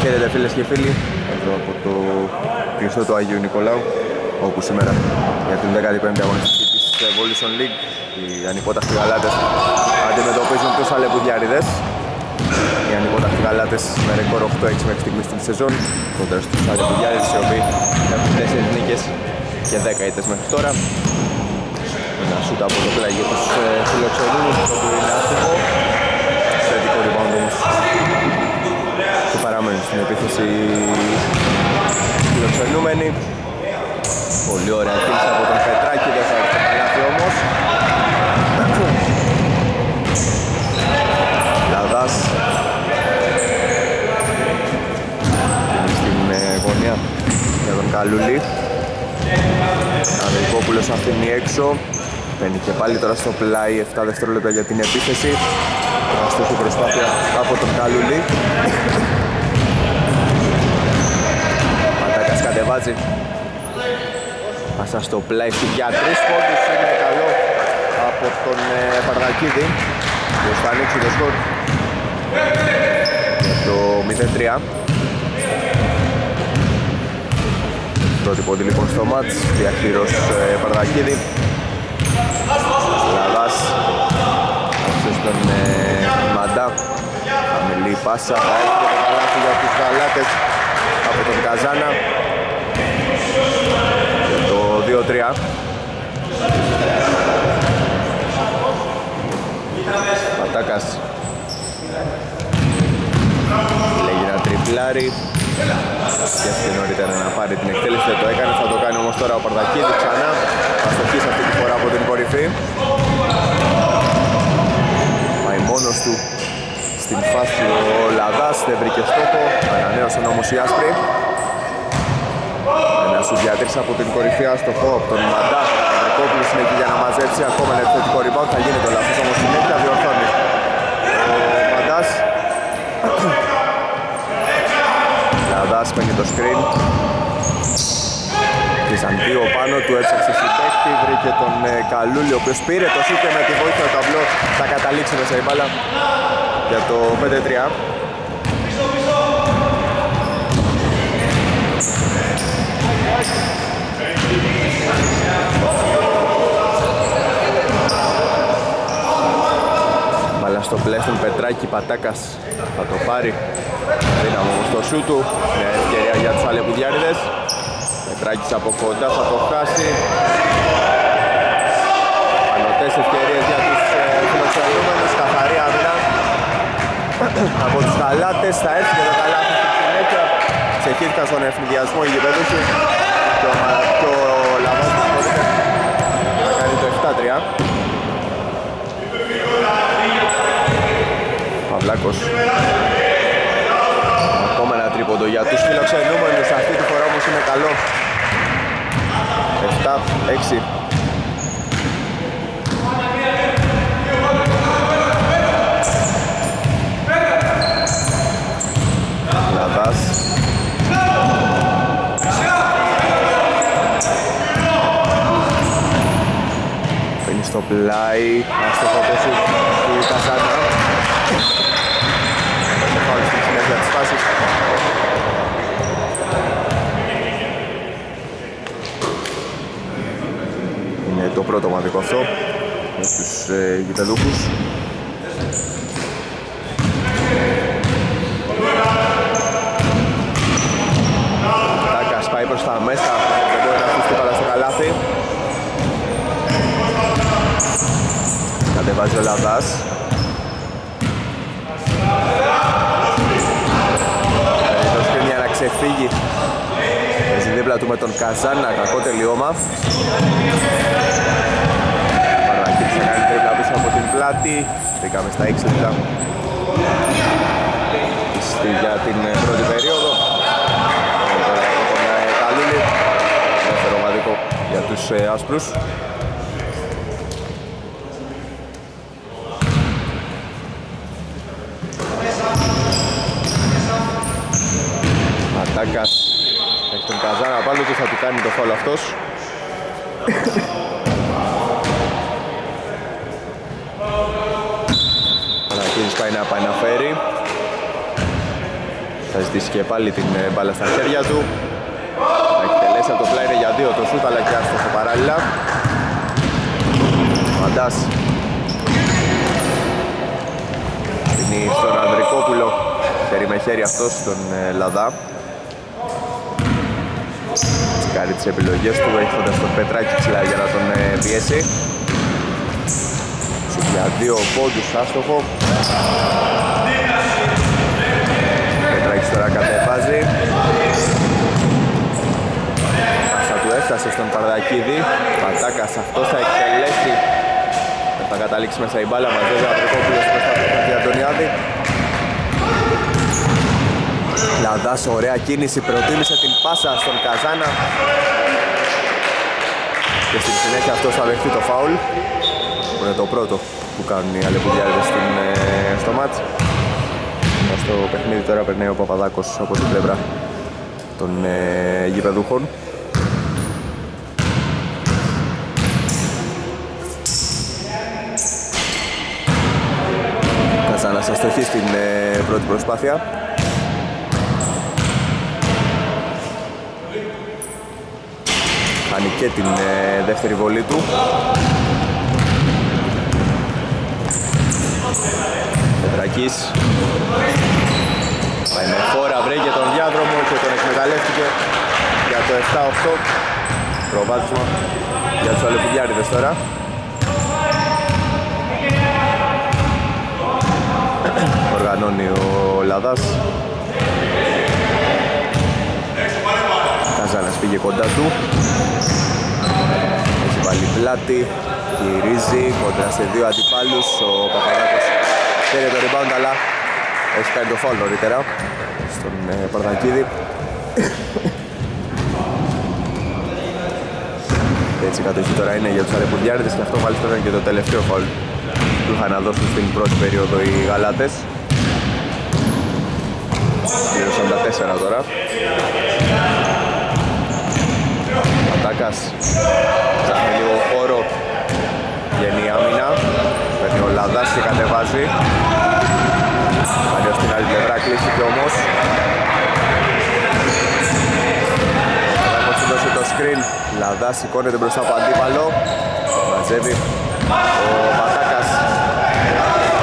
Χαίρετε φίλες και φίλοι, εδώ από το κλειστό του Αγίου Νικολάου όπου σήμερα για την 15η αγωνιστική της Evolution League οι ανυπόταχτοι γαλάτες αντιμετωπίζουν τους αλεπουδιάριδες οι ανυπόταχτοι γαλάτες με ρεκόρ 8-6 μέχρι στιγμής στην σεζόν κοντά στους αλεπουδιάριδες οι οποίοι έχουν 4 νίκες και 10 ήττες μέχρι τώρα. Ένα σούτ από το πλάγι τους ε, φιλοξενούμενους το οποίο είναι άστοχο θετικό rebound όμως. και παραμένουν στην επίθεση φιλοξενούμενοι. Πολύ ωραία κίνηση από τον Πετράκη δεν θα έρθει το καλάθι όμως. Λαδάς. Στην ε, γωνία για τον Καλούλη. Ανδρικόπουλος αφήνει έξω. Παίρνει και πάλι τώρα στο πλάι 7 δευτερόλεπτα για την επίθεση. Αστοχή προσπάθεια από τον Καλούλη Πατάκας κατεβάζει Πάσα στο πλάι για τρεις πόντους είναι καλό από τον ε, Παρδακίδη που θα ανοίξει το σκορ; Το 0-3 Πρώτη πόντι λοιπόν στο μάτς, διαχείρος ε, Παρδακίδη Λαδάς Αυτός τον ε, Μαντά. Χαμηλή πάσα, θα έρθει το καλάθι για τους γαλάτες από τον Καζάνα. και το 2-3 Πατάκας. Λέγει ένα τριπλάρι. Σκέφτηκε νωρίτερα να πάρει την εκτέλεση, δεν το έκανε, θα το κάνει όμως τώρα ο Παρδακίδης ξανά. Αστοχής αυτή τη φορά από την κορυφή. Πάει μόνος του στην φάση ο Λαδάς, δεν βρήκε στόχο. Ανανέωσε όμως η Άσπρη. Ένα σου διατρήσει από την κορυφή άστοχο από τον Μαντά. Ευρεκόπουλος είναι εκεί για να μαζέψει ακόμα ένα επιθετικό rebound. Θα γίνει το λάθος όμως συνέχεια διορθώνει. Ο Μαντάς. Λαδάς παίρνει το screen. Κλείσαν δύο πάνω του, έψαξε συμπέκτη, βρήκε τον ε, Καλούλη ο οποίος πήρε το σούτ με τη βοήθεια του ταμπλό θα καταλήξει μέσα η μπάλα για το 5-3 Μπάλα στο πλαίσιο Πετράκη Πατάκας θα το πάρει. Δύναμο όμως το σου του Μια ευκαιρία για τους Αλεπουδιάριδες Πετράκης από κοντά θα το χάσει. Ανωτές ευκαιρίες για τους ε, φιλοξενούμενους Καθαρή άμυνα. Από τους Γαλάτες θα έρθει και το καλάθι στη συνέχεια. Ξεχύθηκαν στον ευνηδιασμό οι γηπεδούχοι. Και ο, και ο Λαβάς να κάνει το 7-3 Παυλάκος Ακόμα ένα τρίποντο για τους φιλοξενούμενους. Αυτή τη φορά όμως είναι καλό. 7-6 Λαδάς Παίρνει στο πλάι. Άστοχο το σου του Κασάνα Πάω στην συνέχεια της φάσης Είναι το πρώτο μαδικό αυτό με τους ε, γηπεδούχους Τάκας πάει προς τα μέσα δεν μπορεί να αφήσει τίποτα στο καλάθι. Κατεβάζει ο Λαδάς Παίρνει το σκριν για να ξεφύγει Παίζει δίπλα του με τον Καζάνα, κακό τελειώμα. Παρακίνησε να κάνει τρίπλα πίσω από την πλάτη. Μπήκαμε στα 6 λεπτά. Για την πρώτη περίοδο. Τον Καλούλη. Δεύτερο ομαδικό για τους ε, άσπρους. Ατάκας. έχει τον Καζάνα πάνω του θα του κάνει το φόλο αυτός Πανακίνης πάει να επαναφέρει Θα ζητήσει και πάλι την ε, μπάλα στα χέρια του. Θα εκτελέσει από το πλάι για δύο το σούτ αλλά και άστοχο παράλληλα. Μαντάς. Είναι στον Ανδρικόπουλο. Χέρι με χέρι αυτός στον ε, Λαδά. Κάνει τις επιλογές του έχοντας τον Πετράκη ψηλά για να τον πιέσει. Για δύο πόντους άστοχο. Πετράκης τώρα κατεβάζει. Πάσα του έφτασε στον Παρδακίδη. Πατάκας αυτός θα εκτελέσει. Θα καταλήξει μέσα η μπάλα μαζί ο Αντρικόπουλος μπροστά τον Αντωνιάδη. Λαδάς ωραία κίνηση, προτίμησε την πάσα στον Καζάνα. Και στην συνέχεια αυτός θα δεχτεί το φάουλ. Που είναι το πρώτο που κάνουν οι Αλεπουδιάδες ε, στο μάτς. Στο παιχνίδι τώρα περνάει ο Παπαδάκος από την πλευρά των ε, γηπεδούχων. Καζάνας αστοχή στην ε, πρώτη προσπάθεια και την ε, δεύτερη βολή του. Πετρακής. Πάει με φόρα, βρήκε τον διάδρομο και τον εκμεταλλεύτηκε για το 7-8 Προβάδισμα για τους Αλεπουδιάριδες τώρα. Οργανώνει ο Λαδάς Καζάνας πήγε κοντά του. Έχει βάλει πλάτη Γυρίζει κοντά σε δύο αντιπάλους. Ο Παπαδάκος πήρε το rebound αλλά έχει κάνει το φόλ νωρίτερα στον ε, Παρδακίδη Έτσι η κατοχή τώρα είναι για τους Αλεπουδιάριδες και αυτό μάλιστα ήταν και το τελευταίο φόλ που είχαν να δώσουν στην πρώτη περίοδο οι Γαλάτες. Πλήρωσαν τα τέσσερα τώρα Ματάκας Ψάχνει λίγο χώρο Βγαίνει η άμυνα. Παίρνει ο Λαδάς και κατεβάζει. Κάνει ως την άλλη πλευρά κλείστηκε όμως. Θα δώσει το screen. Λαδάς σηκώνεται μπροστά από αντίπαλο. Μαζεύει ο Ματάκας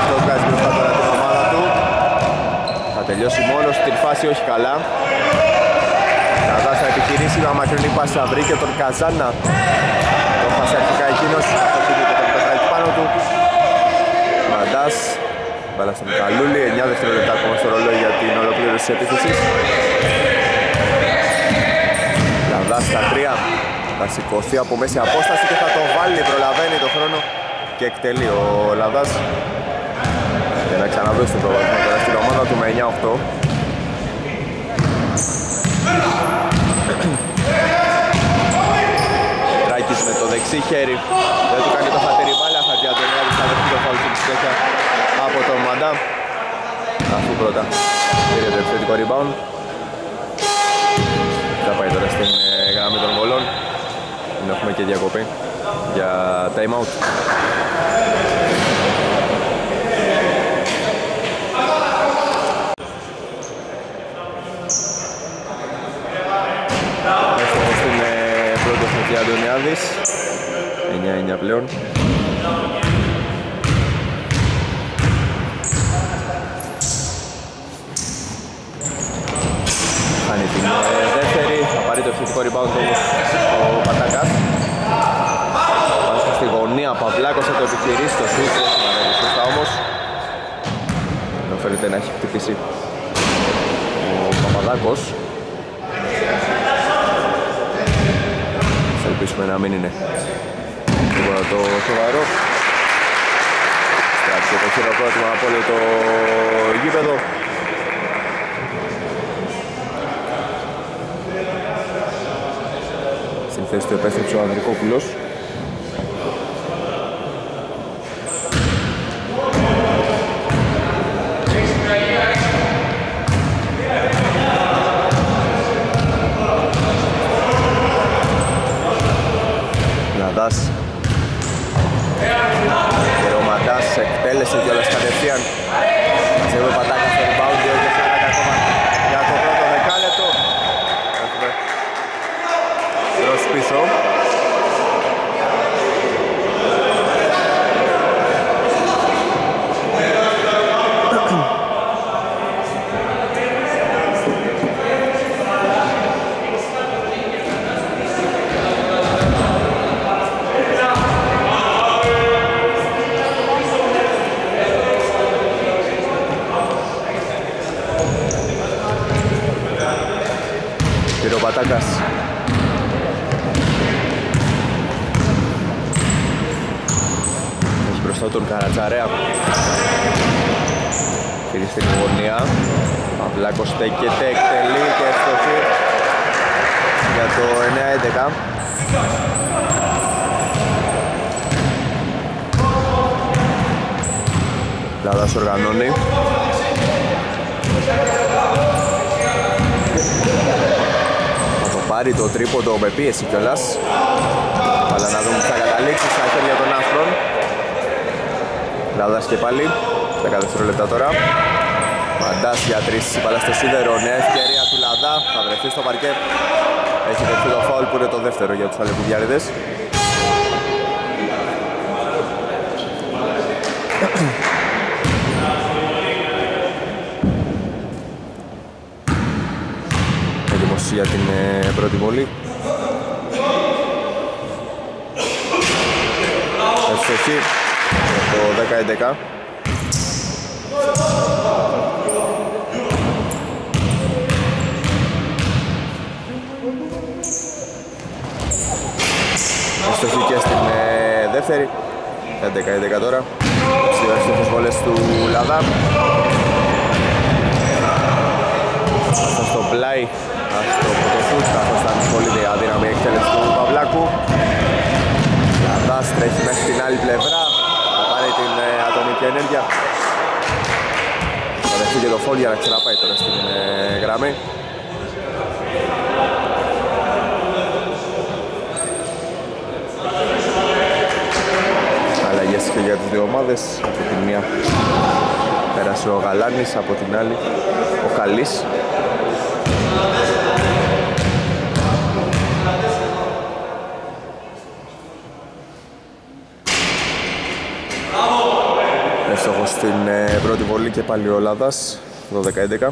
Αυτό βγάζει μπροστά τώρα την ομάδα του. Θα τελειώσει μόνος την φάση όχι καλά Λαδάς θα επιχειρήσει να μακρινή πάσα βρήκε τον Καζάνα. Το χάσε αρχικά εκείνος. Πάνω του. Μαντάς. Μπάλα στον Καλούλη. 9 δευτερόλεπτα ακόμα στο ρολόι για την ολοκλήρωση της επίθεσης. Λαδάς στα 3 θα σηκωθεί από μέση απόσταση και θα το βάλει, προλαβαίνει το χρόνο και εκτελεί ο Λαδάς για να ξαναβρει το προβασμό τώρα στην ομάδα του με 9-8 Τράκης με το δεξί χέρι. Δεν του κάνει το χατήρι μπάλα θα διαδονιάδει θα δεχτεί το φάουλ στην συνέχεια από τον Μαντά. Αφού πρώτα πήρε το επιθετικό rebound. Θα πάει τώρα στην ε, γραμμή των βολών. Δεν έχουμε και διακοπή για time out. Εύστοχος στην ε, πρώτη εθνική Αντωνιάδης 9-9 πλέον. Κάνει την ε, δεύτερη, θα πάρει το επιθετικό rebound όμως ο Πατακάς. Πάσα στη γωνία, Παυλάκος θα το επιχειρήσει το σούτ, δεν συναντεύει σωστά όμως. Ενώ φαίνεται να έχει χτυπήσει ο Παπαδάκος. Θα ελπίσουμε να μην είναι τίποτα το σοβαρό. Στράτησε το χειροκρότημα από όλο το γήπεδο. Στην θέση του επέστρεψε ο Ανδρικόπουλος Ναδάς Ρωματάς εκτέλεσε κιόλας κατευθείαν Μαζεύει ο Πατάκας στο rebound, δύο και ακόμα για το Πατάκας. Έχει μπροστά τον Καρατζαρέα. Φύγει στην γωνία. Παυλάκος στέκεται, εκτελεί και εύστοχη για το 9-11. Λάδας οργανώνει. Θα το πάρει το τρίποντο με πίεση κιόλας. Αλλά να δούμε τι θα καταλήξει στα χέρια των άσπρων. Λαδάς και πάλι, 10 δευτερόλεπτα τώρα. Μαντάς για τρεις, η στο σίδερο, νέα ευκαιρία του Λαδά, θα βρεθεί στο παρκέ. Έχει δεχτεί το φάουλ που είναι το δεύτερο για τους αλεπουδιάριδες. Έτοιμος για την ε, πρώτη βολή. Ευχαριστώ. 11 Αστοχή και στην ε, δεύτερη. 11-11 τώρα. Στις βολές του Λαδά. Άστοχος στο πλάι. Άστοχος το φούτ Καθώς ήταν πολύ αδύναμη εκτέλεση του Παυλάκου. Λαδάς τρέχει μέχρι την άλλη πλευρά ε, ατομική ενέργεια. Θα δεχτεί και το φόλ για να ξαναπάει τώρα στην ε, γραμμή. Αλλαγές και για τις δύο ομάδες. Από τη μία πέρασε ο Γαλάνης, από την άλλη ο Καλής. Στην ε, πρώτη βολή και πάλι ο Λάδας, 12-11.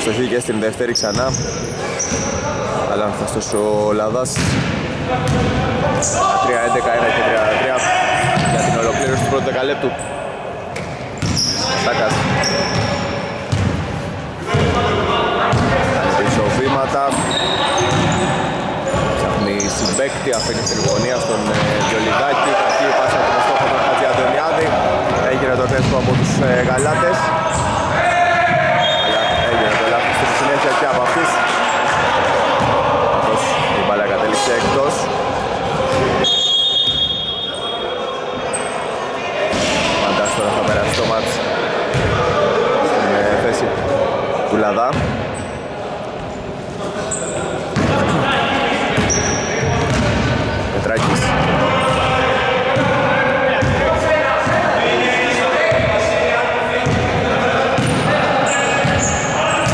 Στοχή και στην δεύτερη ξανά. Αλλά ανθαστός ο Λάδας. 3-11, 1 και 3-3 για την ολοκλήρωση του πρώτου δεκαλέπτου. Στάκας. Συμπέκτη, αφήνει στην γωνία στον ε, Βιολιδάκη. Κακή πάσα από τον στόχο του Χατζη Αντωνιάδη. Έγινε το τέσκο από τους ε, Γαλάτες. Αλλά έγινε το λάθος στη συνέχεια και από αυτής. Καθώς η μπάλα κατέληξε εκτός. Μαντάς τώρα θα περάσει το μάτς στην ε, θέση του Λαδά. Πετράκης.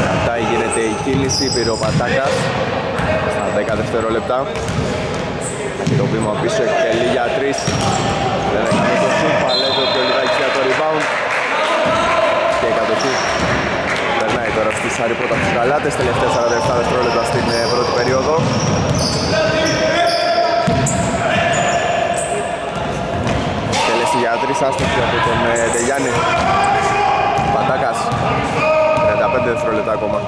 Κρατάει, γίνεται η κίνηση, πήρε ο Πατάκας στα 10 δευτερόλεπτα. Έχει το βήμα πίσω, εκτελεί για 3. Δεν έκανε το σουτ, παλεύει ο Πιολιδάκης για το rebound. Και το σουτ. Περνάει τώρα στους Αριπότα από τους Γαλάτες, τελευταία 47 δευτερόλεπτα στην ε, πρώτη περίοδο. Εκτέλεση για 3 άστοχη από τον ε, Τελιάννη. Πατάκας. 35 δευτερόλεπτα ακόμα.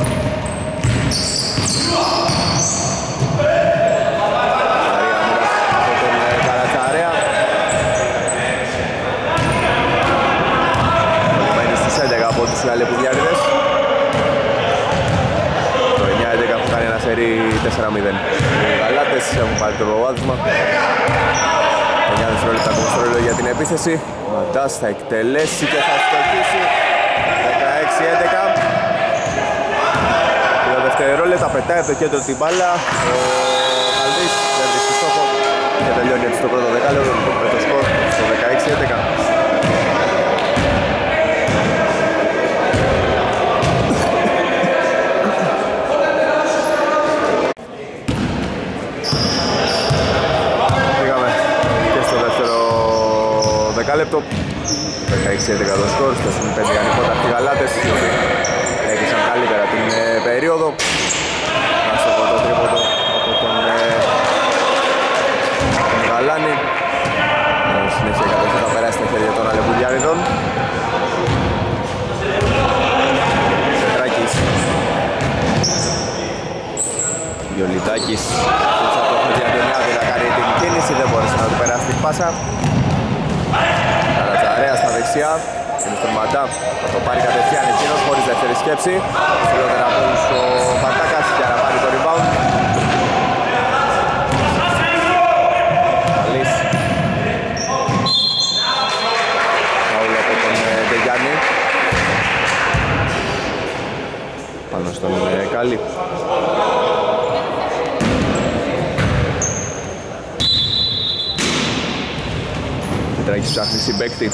Χαρία μοίρας από τον ε, Καρατσαρέα. Μένει στους 11 από τους Αλεπουδιάριδες. Το 9-11 που κάνει ένα σερί 4-0. Οι Γαλάτες έχουν πάρει το προβάδισμα. 9 δευτερόλεπτα ακόμα στο ρόλο για την επίθεση. Μαντάς θα εκτελέσει και θα στοχίσει. 16-11. Δύο δευτερόλεπτα πετάει από το κέντρο την μπάλα. Ο Καλδής δεν βρίσκει στόχο και τελειώνει έτσι το πρώτο δεκάλεπτο με το σκορ στο 16-11. Πήγαμε και στο δεύτερο δεκάλεπτο. 16-11 το σκορ, στο συν 5 ανυπότακτοι γαλάτες οι οποίοι έκλεισαν καλύτερα την ε, περίοδο. Άστοχο το τρίποντο από τον, ε, τον Γαλάνη. Ε, συνέχεια η κατοχή θα περάσει στα χέρια των Αλεπουδιάριδων. Λιτάκης θα το έχει Αντωνιάδη να κάνει την κίνηση, δεν μπόρεσε να του περάσει την πάσα. Καρατζαρέα στα δεξιά, είναι στον Ματά, θα το πάρει κατευθείαν εκείνος χωρίς δεύτερη σκέψη. Φιλότερα από όλους ο Πατάκας για να πάρει το rebound. Καλής. Φαουλ από τον ε, Ντεγιάννη. Πάνω στον ε, Καλή. Τρέχει ψάχνει συμπέκτη.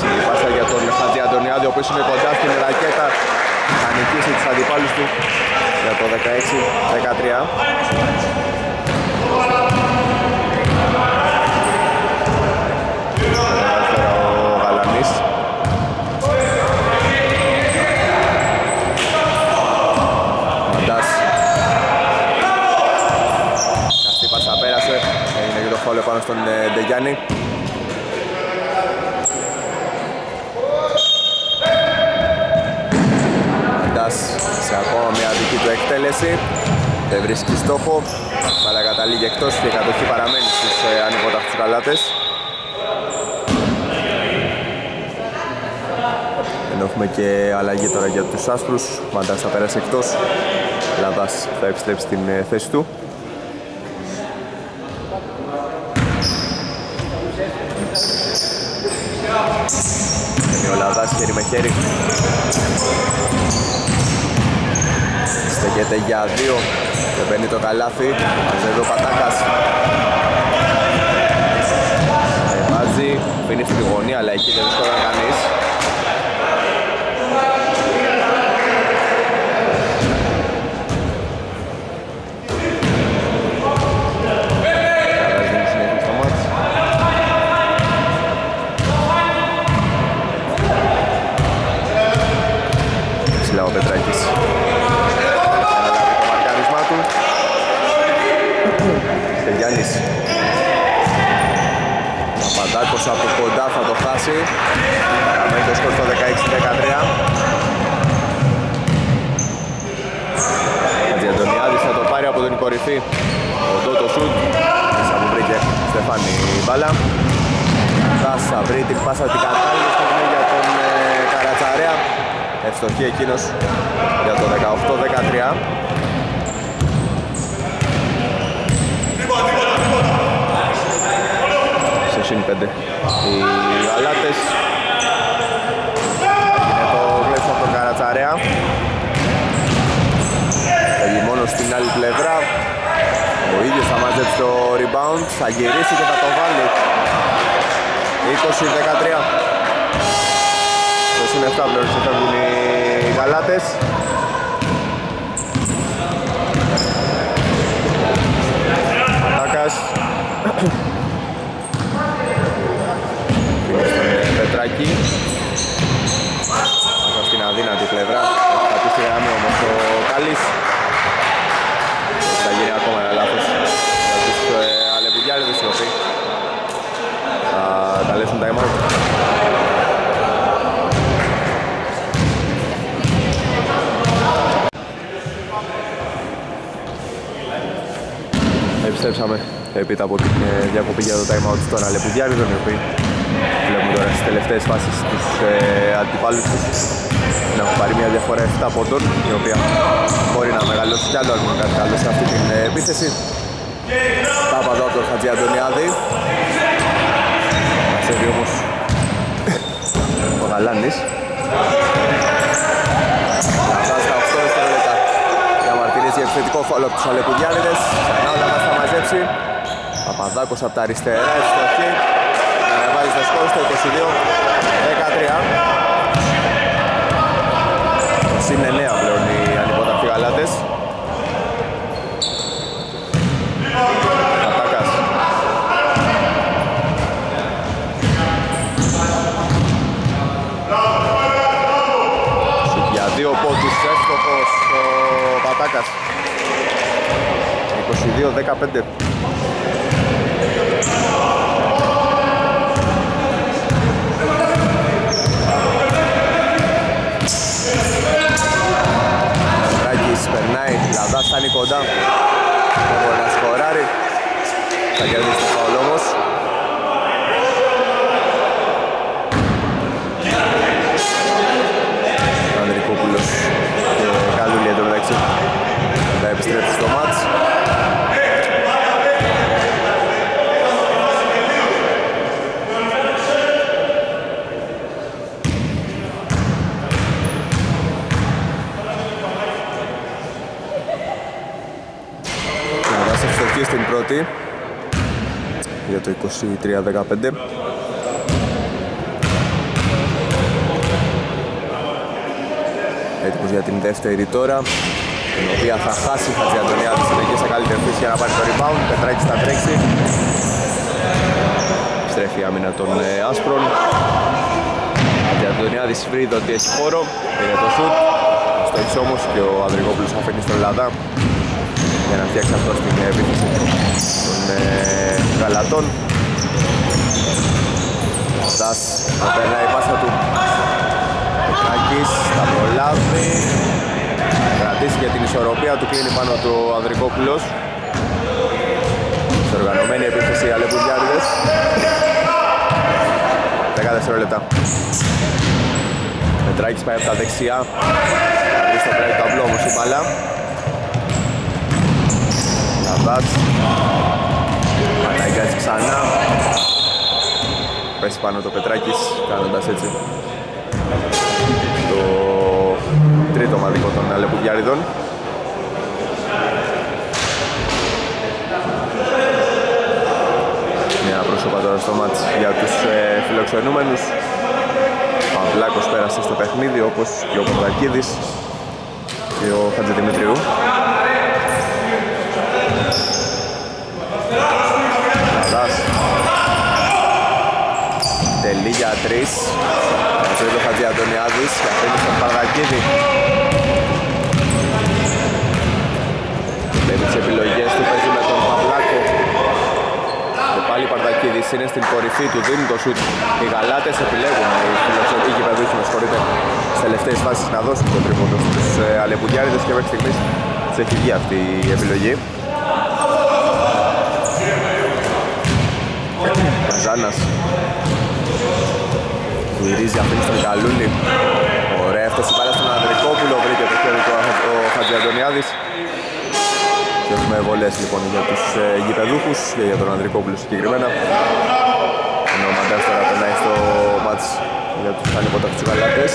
Ψηλή πάσα για τον Χατζη Αντωνιάδη, ο οποίος είναι κοντά στην ρακέτα. Θα νικήσει τους αντιπάλους του για το 16-13. ο Γαλανής. Μαντάς. Καστή πάσα πέρασε. Έγινε και το φόλιο πάνω στον ε, Ντεγιάννη. Μαντάς σε ακόμα μια δική του εκτέλεση. Δεν βρίσκει στόχο, αλλά καταλήγει εκτός και η κατοχή παραμένει στους ε, ανυπόταχτους γαλάτες. Ενώ έχουμε και αλλαγή τώρα για τους άσπρους. Μαντάς θα πέρασε εκτός. Λαβάς θα επιστρέψει στην ε, θέση του. Είναι ο Λαδάς χέρι με χέρι. Στέκεται για δύο και μπαίνει το καλάθι. Μαζεύει ο Πατάκας. Ε, βάζει, μπαίνει στη γωνία αλλά εκεί δεν βρίσκονταν κανείς. Λαδάς δίνει συνέχεια στο μάτς. Ψηλά ο Πετράκης. Αναλάβει το μαρκάρισμά του. Τελειάνης. Παπαντάκος από κοντά θα το χάσει. Παραμένει το σκορ στο 16-13. Χατζιαντωνιάδης θα το πάρει από την κορυφή. Ο το σουτ. Μέσα που βρήκε Στεφάνη η μπάλα. Θα βρει την πάσα την κατάλληλη στιγμή για τον ε, Καρατσαρέα. Ευστοχή εκείνος για το 18-13. Συν 5 οι γαλάτες. Είναι το κλέψιμο από τον Καρατσαρέα. Έχει μόνος στην άλλη πλευρά. Ο ίδιος θα μαζέψει το rebound, θα γυρίσει και θα το βάλει. 20-13. Στο συν 7 πλέον ξεφεύγουν οι γαλάτες. Ατάκας. Είναι στον Πετράκη. Μέσα στην αδύνατη πλευρά. Έχει πατήσει γραμμή όμως ο Καλής. Θα γίνει ακόμα ένα λάθος για τους ε, αλεπουδιάριδες οι οποίοι θα καλέσουν time out. Επιστρέψαμε έπειτα από την ε, διακοπή για το time out των Αλεπουδιάριδων οι οποίοι βλέπουμε τώρα στις τελευταίες φάσεις τους ε, αντιπάλους τους να έχουν πάρει μια διαφορά 7 πόντων η οποία μπορεί να μεγαλώσει κι άλλο αν είναι κάτι καλό σε αυτή την ε, επίθεση. Πάπαδο από τον Χατζη Αντωνιάδη. Μασέβει όμως ο Γαλάνης. Λαβάς τα 8 δευτερόλεπτα. Διαμαρτυρίζει επιθετικό φόλο από τους Αλεπουδιάριδες Ξανά ο Λαβάς θα μαζέψει. Παπαδάκος από τα αριστερά, ευστοχή και ανεβάζει το σκόρ στο 22 13 Το συν 9 πλέον οι ανυπότακτοι γαλάτες. Ατάκας. Σουτ για δύο πόντους εύστοχος ο Πατάκας. 22-15 περνάει, Λαδάς θα φτάνει κοντά. Δεν μπορεί να σκοράρει. Θα κερδίσει το φαουλ όμως. Ανδρικόπουλος και Καλούλη εντωμεταξύ θα επιστρέψει στο μάτς. στην πρώτη για το 23-15 Έτοιμος για την δεύτερη τώρα την οποία θα χάσει Χατζιαντωνιάδης εκεί σε καλύτερη φύση για να πάρει το rebound. Πετράκης θα τρέξει. Στρέφει η άμυνα των ε, άσπρων. Χατζιαντωνιάδης βρει ότι έχει χώρο. Είναι το σουτ. Στο έξι όμως και ο Ανδρικόπουλος αφήνει στον Ελλάδα για να φτιάξει αυτό στην επίθεση των ε, γαλατών. Στάς θα περνάει η πάσα του Ακής θα προλάβει. Κρατήσει για την ισορροπία του κλείνει πάνω του Ανδρικόπουλος. Σε οργανωμένη επίθεση Αλεπουδιάριδες 10 δευτερόλεπτα. Μετράκης πάει από τα δεξιά. Θα βρει στο πλάι του ταμπλό όμως η μπαλά Λαμπάτ Αναγκάζει ξανά. Πέσει πάνω το Πετράκης κάνοντας έτσι το τρίτο μαδικό των Αλεπουδιάριδων Μια πρόσωπα τώρα στο μάτς για τους ε, φιλοξενούμενους. Παυλάκος πέρασε στο παιχνίδι όπως και ο Παπαδακίδης και ο Χατζηδημητριού Τελεί για τρεις. Κατσουρεί το Χατζη Αντωνιάδης και αφήνει στον Παρδακίδη Βλέπει τις επιλογές του, παίζει με τον Παυλάκο Και πάλι Παρδακίδης είναι στην κορυφή του, δίνει το σουτ. Οι γαλάτες επιλέγουν, οι φιλοξενικοί γηπεδούχοι με συγχωρείτε Στις τελευταίες φάσεις να δώσουν τον τρίποντο στους ε, Αλεπουδιάριδες και μέχρι στιγμής τους έχει βγει αυτή η επιλογή Καζάνας Γυρίζει αφήνει στον Καλούλη. Ωραία έφτασε πάλι στον Ανδρικόπουλο Βρήκε το χέρι του ο Χατζιαντωνιάδης. Και έχουμε βολές λοιπόν για τους ε, γηπεδούχους Και για τον Ανδρικόπουλο συγκεκριμένα. Ενώ ο Μαντάς τώρα περνάει στο μάτς Για τους ανυπότακτους γαλάτες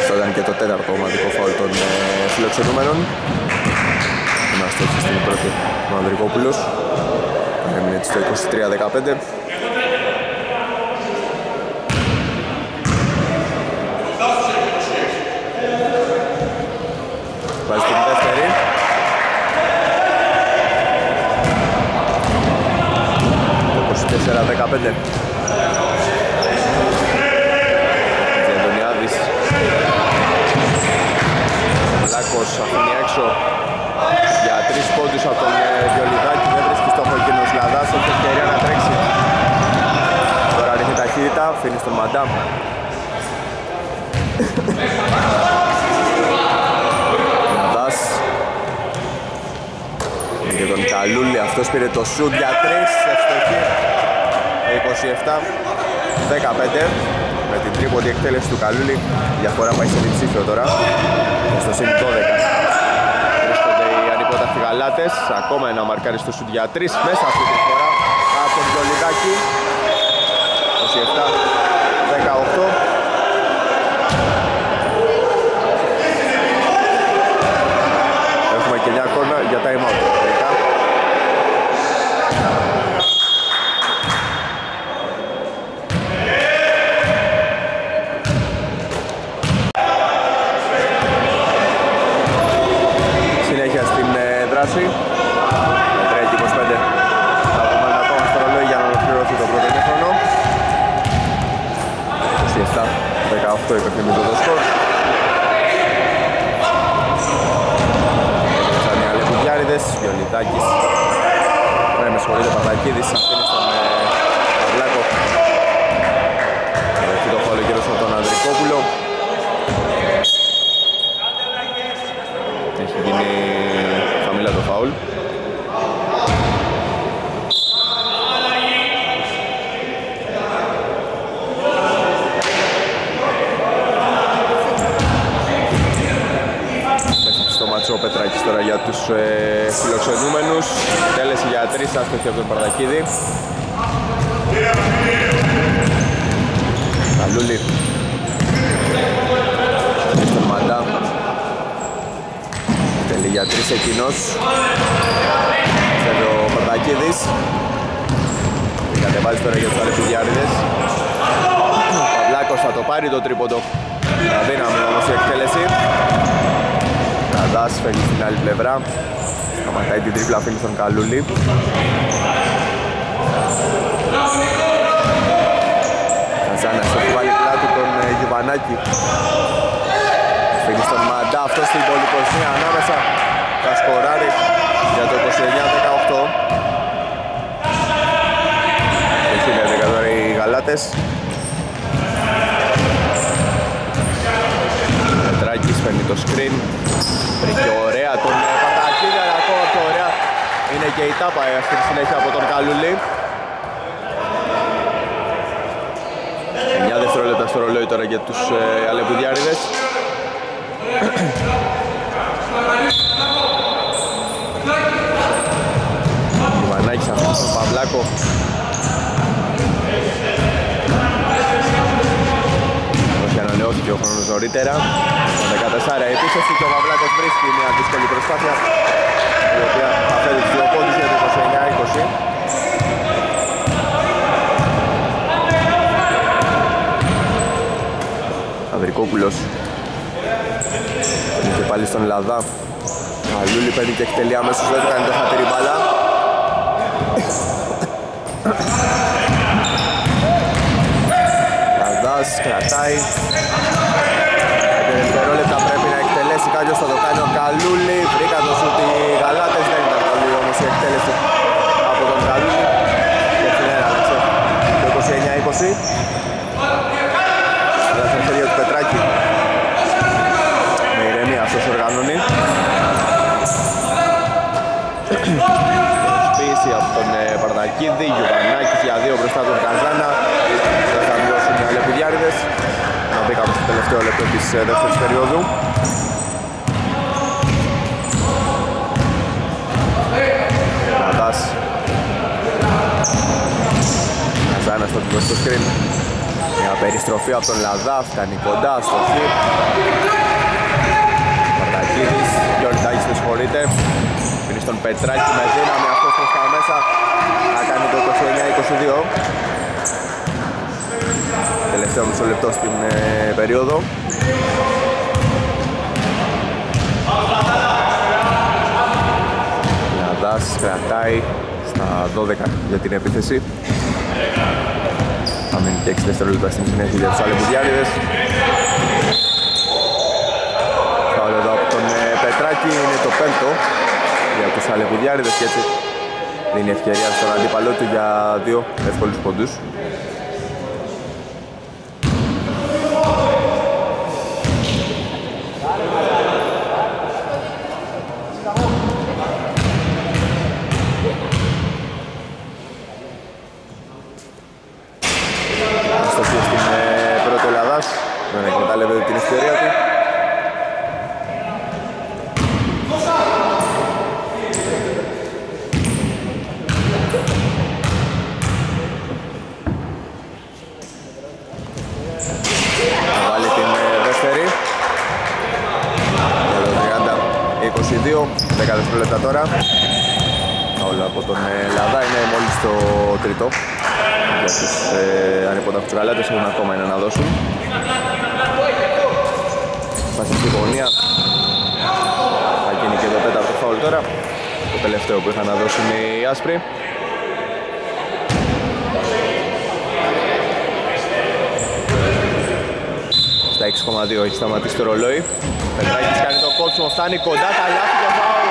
Αυτό ήταν και το τέταρτο ομαδικό φάουλ των ε, φιλοξενούμενων Είμαστε έτσι στην πρώτη ο Ανδρικόπουλος Έμεινε έτσι το 23-15 4-15 Αντωνιάδης Λάκος αφήνει έξω. για τρεις πόντους από τον Βιολιδάκη δεν βρίσκει στόχο εκείνος Λαδάς έχει ευκαιρία να τρέξει. Τώρα ρίχνει ταχύτητα αφήνει στον Μαντάμ. Λαδάς. Για τον Καλούλη αυτός πήρε το σουτ για τρεις ευστοχή 27-15 με την τρίποντη εκτέλεση του Καλούλη. Διαφορά πάει σε διψήφιο τώρα. Στο συν 12 βρίσκονται οι ανυπόταχτοι γαλάτες. Ακόμα ένα μαρκάρι στο σουτ για 3 μέσα αυτή τη φορά από τον Τζολιδάκη. 27-18 Έχουμε και μια κόρνα για time out φάση. Τρέχει 25. Θα πούμε ακόμα στο ρολόι για να ολοκληρωθεί το πρώτο ημίχρονο. 27-18 υπερθυμίζω το σκορ. Φτάνει Αλεπουδιάριδες, Βιολιτάκης. Ναι, με συγχωρείτε, Παπακίδης αφήνει στον ε, Παυλάκο. Θα δεχτεί το φόλο γύρω στον Ανδρικόπουλο. Έχει γίνει χαμηλά το φάουλ. στο ματσό Πετράκης τώρα για τους ε, φιλοξενούμενους Τέλεση για τρεις άστοχοι από τον Παρδακίδη. Καλούλη. Στον Μαντά Τέλει για τρεις εκείνος. Θέλει ο Παρδακίδης. Κατεβάζει τώρα για τους Αλεπιδιάριδες Ο Παυλάκος θα το πάρει το τρίποντο. Αδύναμη όμως η εκτέλεση. Καντάς φεύγει στην άλλη πλευρά Σταματάει την τρίπλα φίλη στον Καλούλη. Καζάνας έχει βάλει πλάτη τον ε, Γιουβανάκη. Φύγει στον Μαντά. Αυτό στην πολυκοσμία ανάμεσα. Θα σκοράρει για το 29-18 Έχει είναι τώρα οι Γαλάτες. Μετράκης φέρνει το screen. Βρήκε ωραία τον ε, Πατακίδη αλλά ακόμα πιο ωραία είναι και η τάπα ε, αυτή τη συνέχεια από τον Καλούλη 9 δευτερόλεπτα στο ρολόι τώρα για τους ε, Αλεπουδιάριδες Ιβανάκης αφήνει στον Παυλάκο Όχι ανανεώθηκε ο χρόνος νωρίτερα. 14 επίθεση και ο Παυλάκος βρίσκει μια δύσκολη προσπάθεια η οποία θα φέρει τους δύο πόντους για το 29-20 Ανδρικόπουλος. Είναι και πάλι στον Λαδά. Καλούλη παίρνει και εκτελεί αμέσως δεν του κάνει το χατήρι μπάλα. Λαδάς κρατάει. Δευτερόλεπτα πρέπει να εκτελέσει κάποιος θα το κάνει ο Καλούλη. Βρήκα το σου οι Γαλάτες δεν ήταν καλή όμως η εκτέλεση από τον Καλούλη. Και την έλαβε το 29-20 αλλά στα χέρια του Πετράκη. Με ηρεμία αυτός οργανώνει. Πίεση από τον ε, Παρδακίδη, Γιουβανάκης για δύο μπροστά τον Καζάνα. Δεν θα μειώσουν οι αλεπιδιάριδες. Να μπήκαμε στο τελευταίο λεπτό της ε, δεύτερης περίοδου Καζάνας στο δικό στο σκριν μια περιστροφή από τον Λαδά, φτάνει κοντά στο χιπ. Παρτακίδης, Γιώργης με συγχωρείτε. Πίνει στον Πετράκη με δύναμη αυτός προς τα μέσα. Να κάνει το 29-22. Τελευταίο μισό λεπτό στην ε, περίοδο. Λαδάς κρατάει στα 12 για την επίθεση. Θα μείνει και 6 δευτερόλεπτα στην συνέχεια για τους Αλεπουδιάριδες. Φάουλ εδώ από τον ε, Πετράκη είναι το πέμπτο για τους Αλεπουδιάριδες και έτσι δίνει ευκαιρία στον αντίπαλό του για δύο εύκολους πόντους. Αστοχή στην ε, πρώτη Ελλάδας, δεν εκμεταλλεύεται την ευκαιρία του. Θα βάλει την ε, δεύτερη. Για το 30-22, 10 δευτερόλεπτα τώρα. Όλα από τον ε, Λαδά είναι μόλις το τρίτο για τους ε, ανυποτάχτους γαλάτες έχουν ακόμα ένα να δώσουν. Φάση στη γωνία. Θα γίνει και το τέταρτο φάουλ τώρα. Το τελευταίο που είχαν να δώσουν οι άσπροι. Στα 6,2 έχει σταματήσει το ρολόι. Πετράκης κάνει το κόψιμο, φτάνει κοντά, τα λάθη και φάουλ.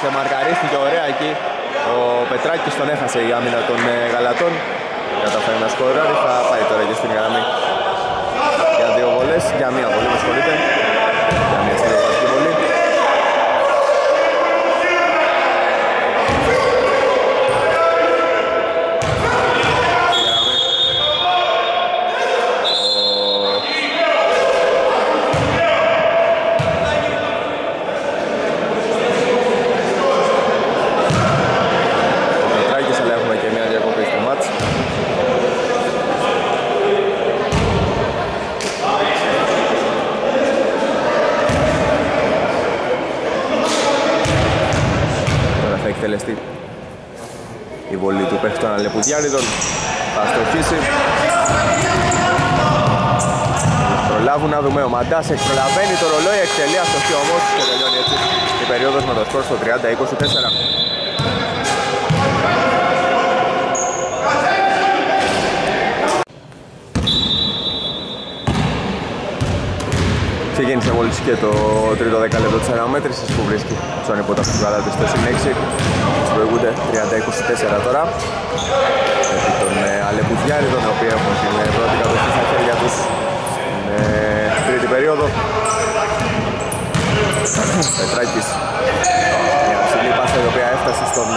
Και μαρκαρίστηκε ωραία εκεί. Ο Πετράκης τον έχασε η άμυνα των ε, Γαλατών. Καταφέρει να σκοράρει, θα πάει τώρα και στην γραμμή για δύο βολές, για μία βολή, με συγχωρείτε. βολή του παίχτη των Αλεπουδιάριδων. Θα στοχίσει. Προλάβουν να δούμε ο Μαντάς προλαβαίνει το ρολόι, εκτελεί αστοχή όμως και τελειώνει έτσι η περίοδος με το σκορ στο 30-24. Ξεκίνησε μόλις και το τρίτο δεκαλεπτό της αναμέτρησης που βρίσκει τους ανυπόταυτους γαλάτες στο συνέξι. Τους προηγούνται 30-24 τώρα. Επί τον ε, Αλεπουδιάριδων, οι οποίοι έχουν την ε, πρώτη κατοχή στα χέρια τους στην ε, τρίτη περίοδο. Πετράκης, μια ψηλή πάσα η οποία έφτασε στον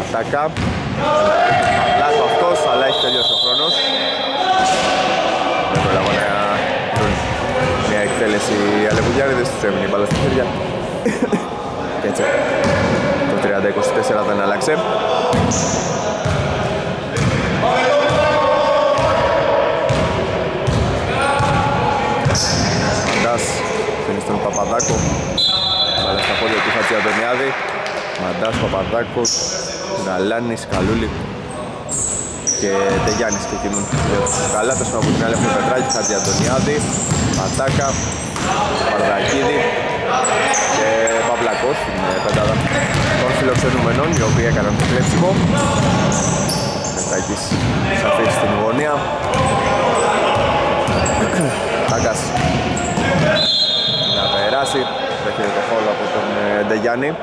Ατάκα. Λάθος αυτός, αλλά έχει τελειώσει ο χρόνος. Δεν προλάβω να εκτέλεση οι Αλεβουγιάριδες τους έμεινε η μπάλα στα χέρια και έτσι το 30-24 δεν άλλαξε Μαντάς φέρνει στον Παπαδάκο μπάλα στα πόδια του Χατζιαντονιάδη Μαντάς, Παπαδάκος, Γαλάνης, Καλούλη και Τεγιάννης ξεκινούν καλά πέσουμε από την άλλη από Πετράκη, Χατζιαντονιάδη Ματάκα, Παρδακίδη και Παυλακός στην ε, πεντάδα των φιλοξενούμενων οι οποίοι έκαναν το κλέψιμο. Πετράκης σαφής στην γωνία Τάκας να περάσει δέχεται το φόλο από τον ε, Ντεγιάννη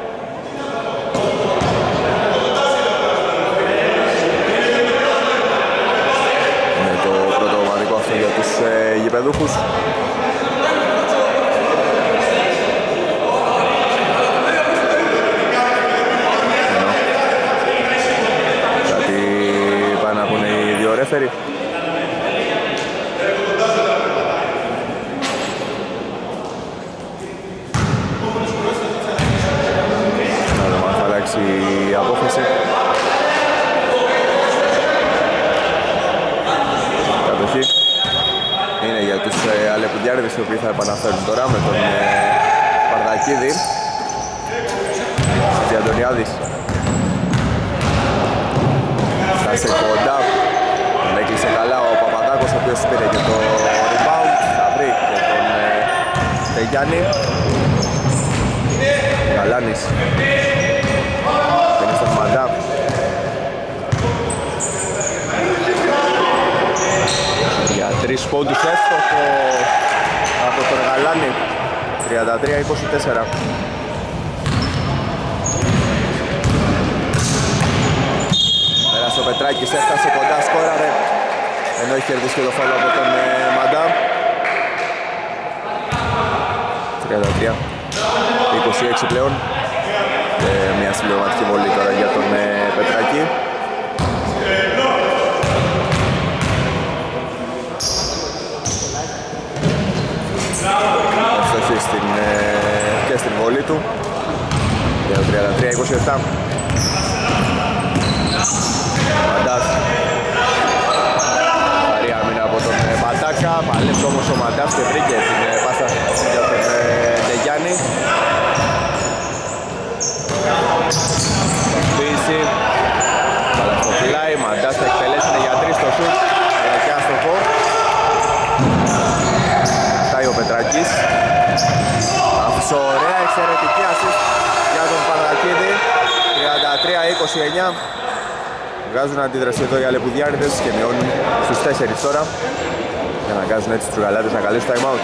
για τους ε, γηπεδούχους. Κάτι πάνε να πούνε οι δύο ρέφεροι. Να δούμε αν θα αλλάξει η απόφαση. Αλεπουδιάριδες οι οποίοι θα επαναφέρουν τώρα με τον ε, Παρδακίδη Διαντονιάδης Φτάσε κοντά τον έκλεισε καλά ο Παπαδάκος ο οποίος πήρε και το rebound θα βρει και τον ε, Τεγιάννη Καλάνης. Είναι στον Μαντά για τρεις πόντους εύστοχος από τον Γαλάνη. 33-24 Πέρασε ο Πετράκης, έφτασε κοντά, σκόραρε. Ενώ έχει κερδίσει και το φάλο από τον ε, Μαντά 33 26 πλέον. Και μια συμπληρωματική βολή τώρα για τον ε, Πετράκη. Ευστοχή στην, ε, και στην βολή του. Για το 33-27 Μαντάς. Βαρύ άμυνα από τον ε, Πατάκα Παλέψε όμως ο Μαντάς και βρήκε την ε, πάσα για τον Ντεγιάννη Πίση Παλαστοφυλάει, Μαντάς θα εκτελέσει για τρεις στο σουτ. Αλλά και άστοχο ο Πετράκης. Άφησε ωραία εξαιρετική assist για τον Παναγακίδη 33-29 Βγάζουν αντίδραση εδώ οι Αλεπουδιάριδες και μειώνουν στους 4 τώρα. Για να κάνουν έτσι τους γαλάτες να καλέσουν time out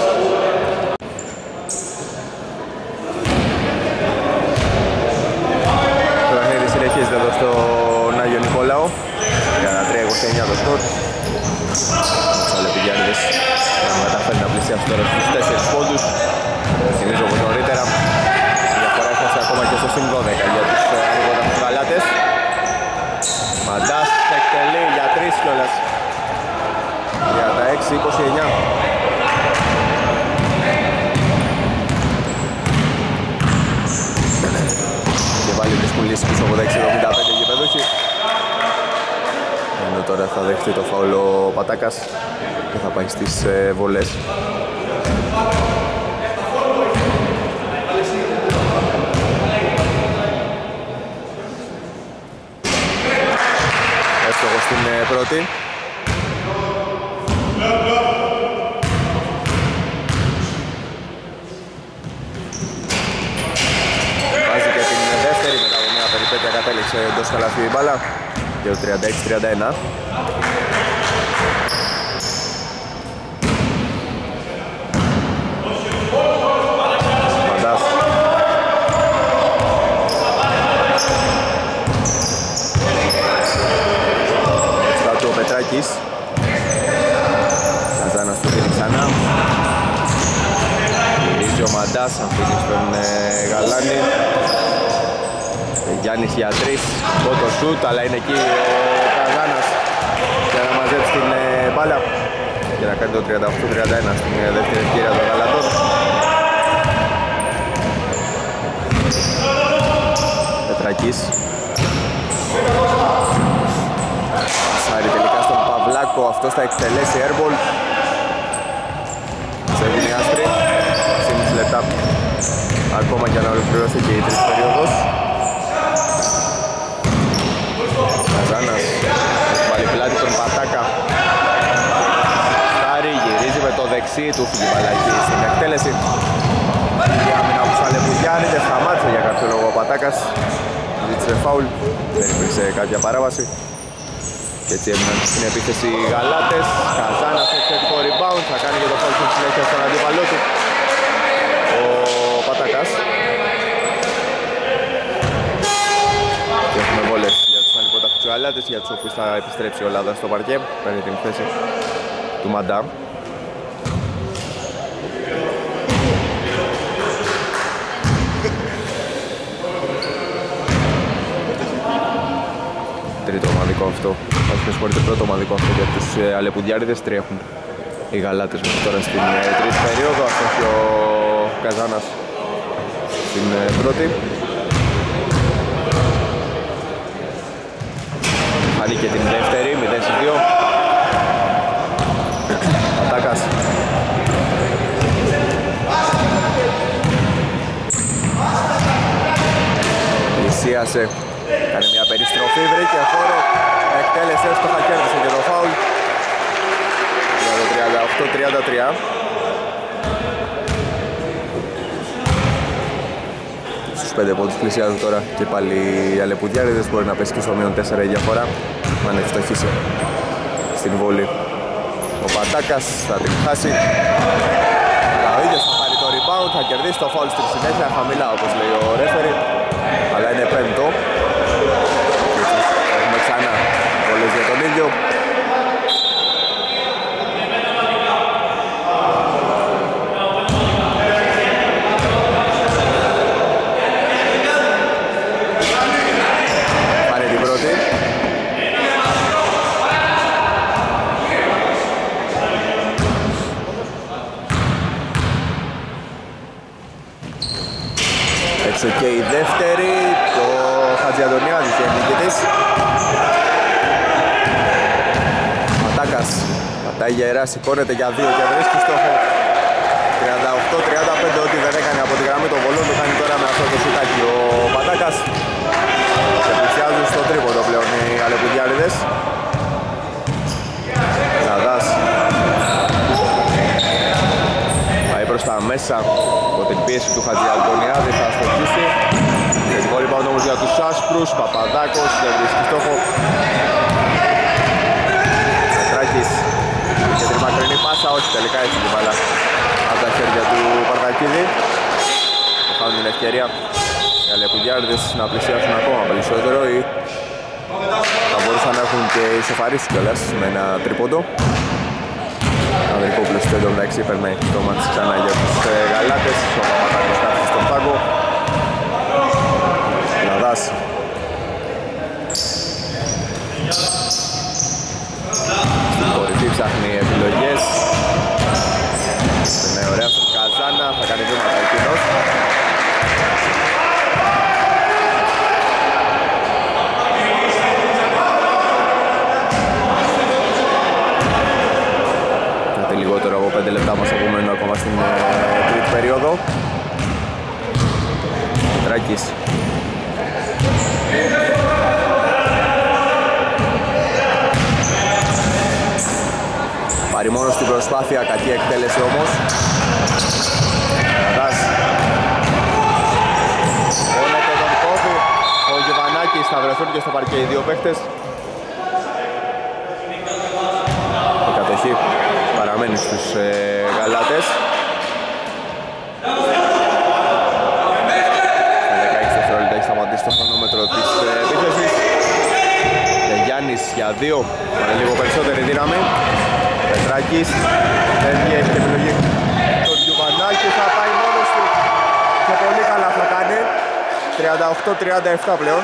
στις ε, βολές. εύστοχο στην ε, πρώτη. Βάζει και την δεύτερη μετά από μια περιπέτεια κατέληξε εντός καλάθι μπάλα και το 36-31. Πετράκης Καζάνας το δίνει ξανά. Γυρίζει ο Μαντάς, αφήνει στον ε, Γαλάνη. Γιάννης για τρεις, το σούτ, αλλά είναι εκεί ο Καζάνας για να μαζέψει την ε, μπάλα. Και να κάνει το 38-31 στην ε, δεύτερη ευκαιρία των Γαλατών. Πετράκης Σάρι τελικά στον Παυλάκο, αυτός θα εκτελέσει airball. Σε η άστρη, σύμμιση λεπτά ακόμα για να ολοκληρωθεί και η τρίτη περίοδος. Καζάνας, έχει βάλει πλάτη τον Πατάκα. Σάρι γυρίζει με το δεξί του, φύγει μπαλάκι στην εκτέλεση. Η άμυνα που Σαλεμπουγιάννη δεν σταμάτησε για κάποιο λόγο ο Πατάκας. Ζήτησε φάουλ, δεν υπήρξε κάποια παράβαση. Και έτσι έμειναν στην επίθεση οι Γαλάτες. Καζάνας εξαιρετικό rebound, θα κάνει και το φάουλ στην συνέχεια στον αντίπαλό του. Ο Πατακάς. Και έχουμε βόλες για τους ανυπόταχτους Γαλάτες, για τους οποίους θα επιστρέψει ο Λάδας στο παρκέ. Παίρνει την θέση του Μαντάμ. τρίτο ομαδικό αυτό. Όχι, με συγχωρείτε, πρώτο ομαδικό αυτό για τους ε, Αλεπουδιάριδες. Τρία έχουν οι Γαλάτες μέχρι τώρα στην ε, τρίτη περίοδο. Αυτό έχει ο Καζάνας στην ε, πρώτη. Χάνει και την δεύτερη, 0 2. Ατάκας. Πλησίασε Κάνει μια περιστροφή, βρήκε χώρο, εκτέλεσε, εύστοχα κέρδισε και το φάουλ. Για το 38-33. Στους 5 πόντους πλησιάζουν τώρα και πάλι οι Αλεπουδιάριδες μπορεί να πέσει και στο μείον 4 η διαφορά αν ευστοχίσει στην βόλη. Ο Πατάκας θα την χάσει. Ο ίδιος θα πάρει το rebound, θα κερδίσει το φάουλ στην συνέχεια χαμηλά όπως λέει ο ρέφερη αλλά είναι πέμπτο βολές για τον ίδιο έξω και η δεύτερη το Χατζιαντονιάδης και νικητής Ματάκας πατάει γερά, σηκώνεται για δύο και βρίσκει στόχο. 38-35 ό,τι δεν έκανε από τη γραμμή των βολών το κάνει τώρα με αυτό το σουτάκι. Ο Πατάκας σε πλησιάζουν στο τρίποδο πλέον οι Αλεπουδιάριδες. Ναδάς πάει προς τα μέσα από την πίεση του Χατζιαντονιάδη θα στοχίσει. Θετικό rebound όμως για τους Άσπρους Παπαδάκος δεν βρίσκει στόχο. Πετράκης και την μακρινή πάσα όχι τελικά έχει την μπάλα από τα χέρια του Παρτακίδη θα κάνουν την ευκαιρία οι Αλεπουδιάρδες να πλησιάσουν ακόμα περισσότερο ή θα μπορούσαν να έχουν και ισοφαρίσει κιόλας με ένα τρίποντο. Ανδρικόπουλος στο εντάξει περνάει το μάτς ξανά για τους ε, Γαλάτες ο Παπαδάκος κάθεται στον πάγκο. Ναδάς. Στην κορυφή ψάχνει επιλογές Είναι ωραία στον Καζάνα, θα κάνει βήματα εκείνος λιγότερο από 5 λεπτά μας απομένουν ακόμα στην ε, τρίτη περίοδο. Τράκης. Πάρει μόνος στην προσπάθεια, κακή εκτέλεση όμως. Ρας. και τον κόβει. Ο Γιωβανάκης θα βρεθούν και στο παρκέ οι δύο παίχτες. Η κατοχή παραμένει στους ε, γαλάτες. 16 δευτερόλεπτα έχει σταματήσει το χρονόμετρο της ε, επίθεσης. Και Γιάννης για δύο, με λίγο περισσότερη δύναμη. Πετράκης, δεν έχει και επιλογή. Το Γιουβανάκη θα πάει μόνος του και πολύ καλά θα κάνει. 38-37 πλέον.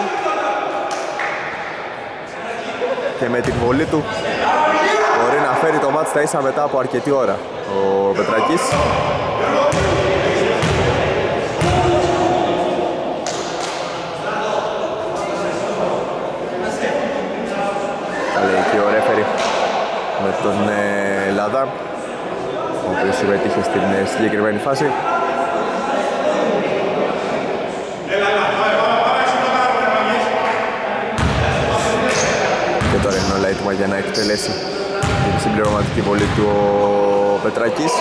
Και με την βολή του μπορεί να φέρει το μάτς στα ίσα μετά από αρκετή ώρα. Ο Πετρακής με τον ε, Ελλάδα ο οποίος συμμετείχε στην ε, συγκεκριμένη φάση. Και τώρα είναι όλα έτοιμα για να εκτελέσει την συμπληρωματική βολή του ο Πετράκης.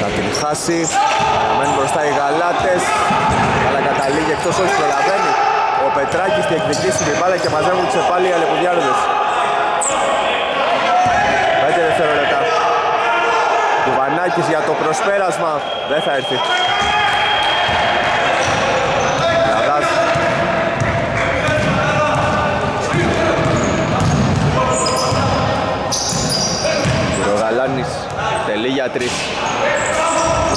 Θα την χάσει. Μένουν μπροστά οι γαλάτες αλλά καταλήγει εκτός όχι προλαβαίνει ο Πετράκης διεκδικήσει την μπάλα και μαζεύουν τους πάλι οι αλεπουδιάρδες. 5 δευτερόλεπτα. Βανάκης για το προσπέρασμα δεν θα έρθει. Λαδάς. Ρογαλάνης τελεί για τρεις.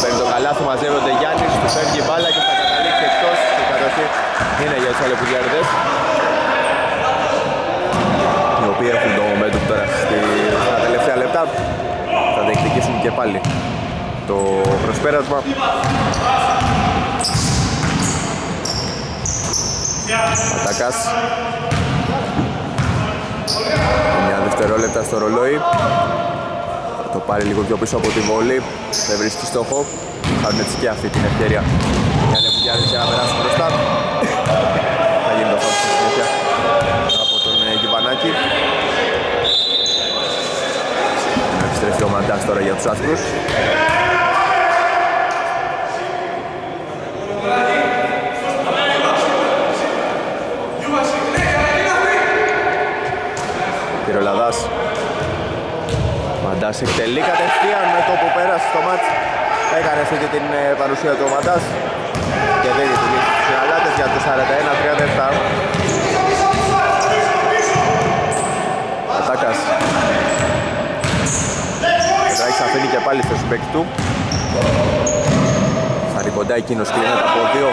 Παίρνει το καλάθι, μαζεύονται Γιάννης, του φεύγει η μπάλα και θα καταλήξει εκτός και κατοχή είναι για τους αλεπουδιάρδες οι οποίοι έχουν το momentum τώρα στα τελευταία λεπτά θα διεκδικήσουν και πάλι το προσπέρασμα. Ατακάς μια δευτερόλεπτα στο ρολόι. Το πάρει λίγο πιο πίσω από τη βόλη. Δεν βρίσκει στόχο. Χάνουν έτσι και αυτή την ευκαιρία. Για Λεπουδιάδης για να περάσει μπροστά. Θα γίνει το φάουλ στη συνέχεια από τον Γιβανάκη να επιστρέφει ο Μαντάς τώρα για τους άσπρους Πυρολαδάς Μαντάς εκτελεί κατευθείαν με το που πέρασε στο μάτς. Έκανε αυτή και την ε, παρουσία του ο Μαντάς και δίνει τη λύση στους Γαλάτες για το 41-37 Ατάκας. Πετράκης αφήνει και πάλι στο συμπέκτη του. Θα κοντά εκείνος κλείνεται από δύο.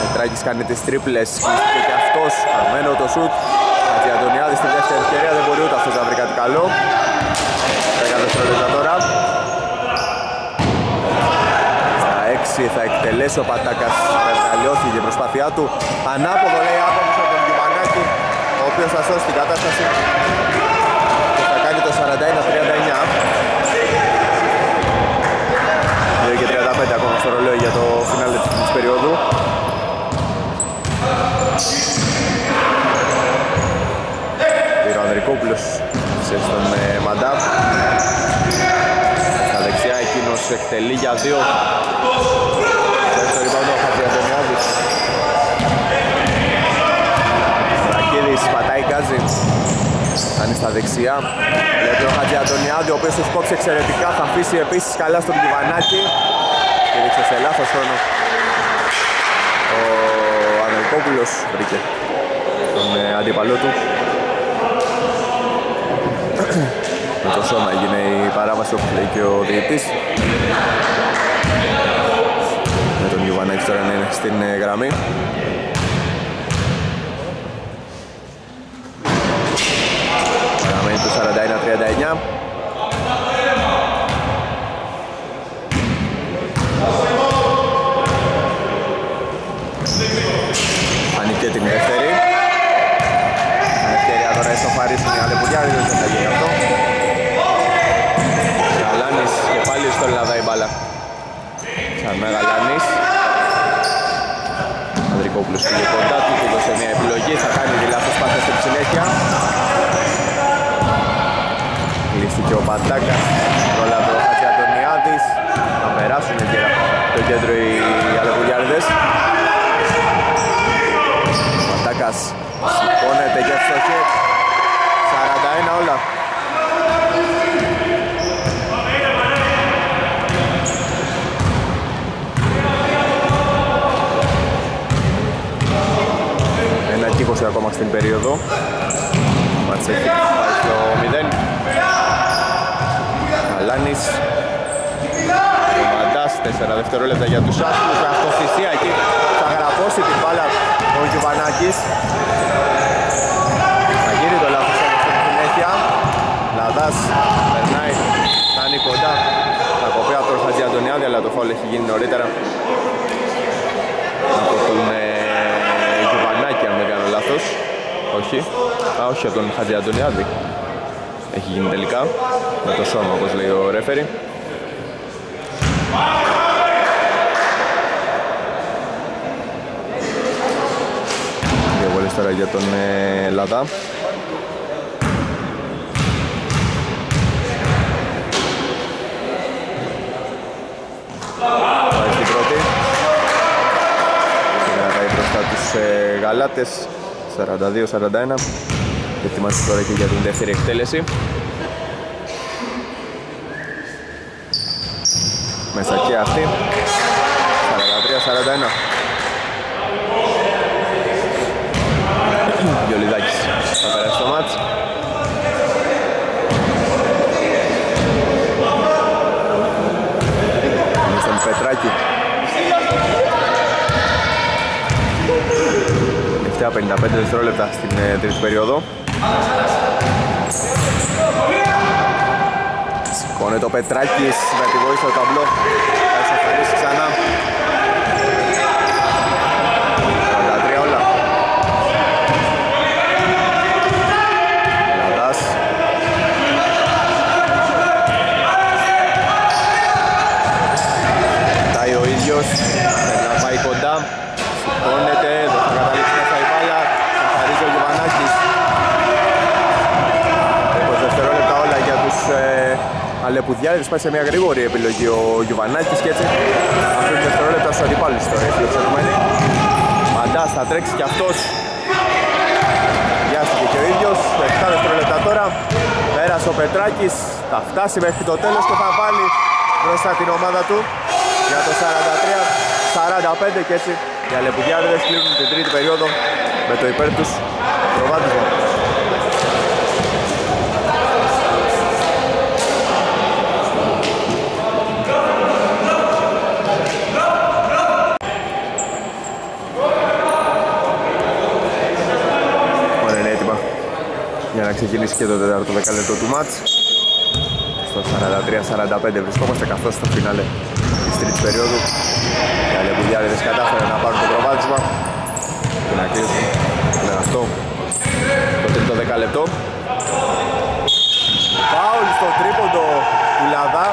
Πετράκης κάνει τις τρίπλες κλείστηκε και αυτός. Χαμένο το σουτ. Αντωνιάδης στη δεύτερη ευκαιρία. Δεν μπορεί ούτε αυτός να βρει κάτι καλό. 10 δευτερόλεπτα τώρα. Θα εκτελέσει ο Πατάκας. Περναλιώθηκε η προσπάθειά του. Ανάποδο λέει άποδος από τον Γιουμανάκη ο οποίος θα σώσει την κατάσταση. Και θα κάνει το 41-39 2 και 35 ακόμα στο ρολόι για το φινάλε της περίοδου. Πήρε ο Ανδρικόπουλος στον ε, Μαντά στα δεξιά εκείνος εκτελεί για δύο. Το rebound ο Χατζιαντωνιάδης Ρακίδης πατάει γκάζι. Κάνει στα δεξιά. Βλέπει ο Χατζιαντωνιάδη ο οποίος τους κόψει εξαιρετικά. Θα αφήσει επίσης καλά στον Κιβανάκη Και δείξε σε λάθος χρόνο Ο Ανελκόπουλος βρήκε τον ε, αντίπαλό του με το σώμα έγινε η παράβαση όπως λέει και ο διετής Γιωβανάκης τώρα να είναι στην ε, γραμμή. Παραμένει το 41-39. Ανοιχτή την δεύτερη. Ευκαιρία τώρα εσωφαρίσουν οι Αλεπουδιάδες, δεν θα γίνει αυτό. Γαλάνης και πάλι στο Ελλάδα η μπάλα. Ξανά Γαλάνης. Ανδρικόπουλος πήγε κοντά του, του δώσε μια επιλογή, θα κάνει τη λάθος πάσα στη συνέχεια. αγωνιστική ο Πατάκας πρόλαβε ο Χατζιαντονιάδης θα περάσουν και το κέντρο οι Αλεπουδιάριδες Πατάκας σηκώνεται και φτωχή 41 όλα Ένα και 20 ακόμα στην περίοδο. Μάτς έχει πάει στο 0 Καλάνης Ο Μαντάς 4 δευτερόλεπτα για τους άσχους Με αυτοθυσία εκεί. Θα γραπώσει την μπάλα ο Γιουβανάκης. Θα γίνει το λάθος όμως στη συνέχεια. Λαδάς περνάει, φτάνει κοντά. Θα κοπεί από τον Χατζη Αντωνιάδη αλλά το φάουλ έχει γίνει νωρίτερα. Από τον ε, Γιουβανάκη αν δεν κάνω λάθος όχι, α όχι από τον Χατζη Αντωνιάδη. Έχει γίνει τελικά. Με το σώμα όπως λέει ο ρέφερη. Δύο βολές τώρα για τον ε, Λαδά. Πάει στην πρώτη. Και κρατάει μπροστά τους ε, Γαλάτες 42-41. Και ετοιμάζεις τώρα και για την δεύτερη εκτέλεση. Μέσα και αυτή. 43-41 Γιολιδάκης θα περάσει το μάτς. Είναι στον Πετράκη Τελευταία 55 δευτερόλεπτα στην ε, τρίτη περίοδο. Σηκώνεται ο Πετράκης με τη βοήθεια του ταμπλό Θα εξαφανίσει ξανά 43 όλα Ελλαδάς Κοιτάει ο ίδιος Θέλει να πάει κοντά Σηκώνεται, δεν θα καταλήξει μέσα η μπάλα Καθαρίζει ο Γιωβανάκης 20 δευτερόλεπτα όλα για τους ε, Αλεπουδιάδες πάει σε μια γρήγορη επιλογή ο Γιωβανάκης και έτσι. Αφήνει δευτερόλεπτα στους αντιπάλους τώρα οι φιλοξενούμενοι Μαντάς θα τρέξει και αυτός. Βιάστηκε και ο ίδιος. 7 δευτερόλεπτα τώρα. Πέρασε ο Πετράκης. Θα φτάσει μέχρι το τέλος και θα βάλει μπροστά την ομάδα του. Για το 43-45 και έτσι. Οι Αλεπουδιάδες κλείνουν την τρίτη περίοδο με το υπέρ τους. Προβάδισμα. Να ξεκινήσει και το τέταρτο δεκαλεπτό του μάτς. Στο 43-45 βρισκόμαστε καθώς στο φινάλε της τρίτης περίοδου. Οι Αλεπουδιάδες κατάφεραν να πάρουν το προβάδισμα και να κλείσουν με αυτό το τρίτο δεκαλεπτό. Φάουλ στο τρίποντο του Λαδά.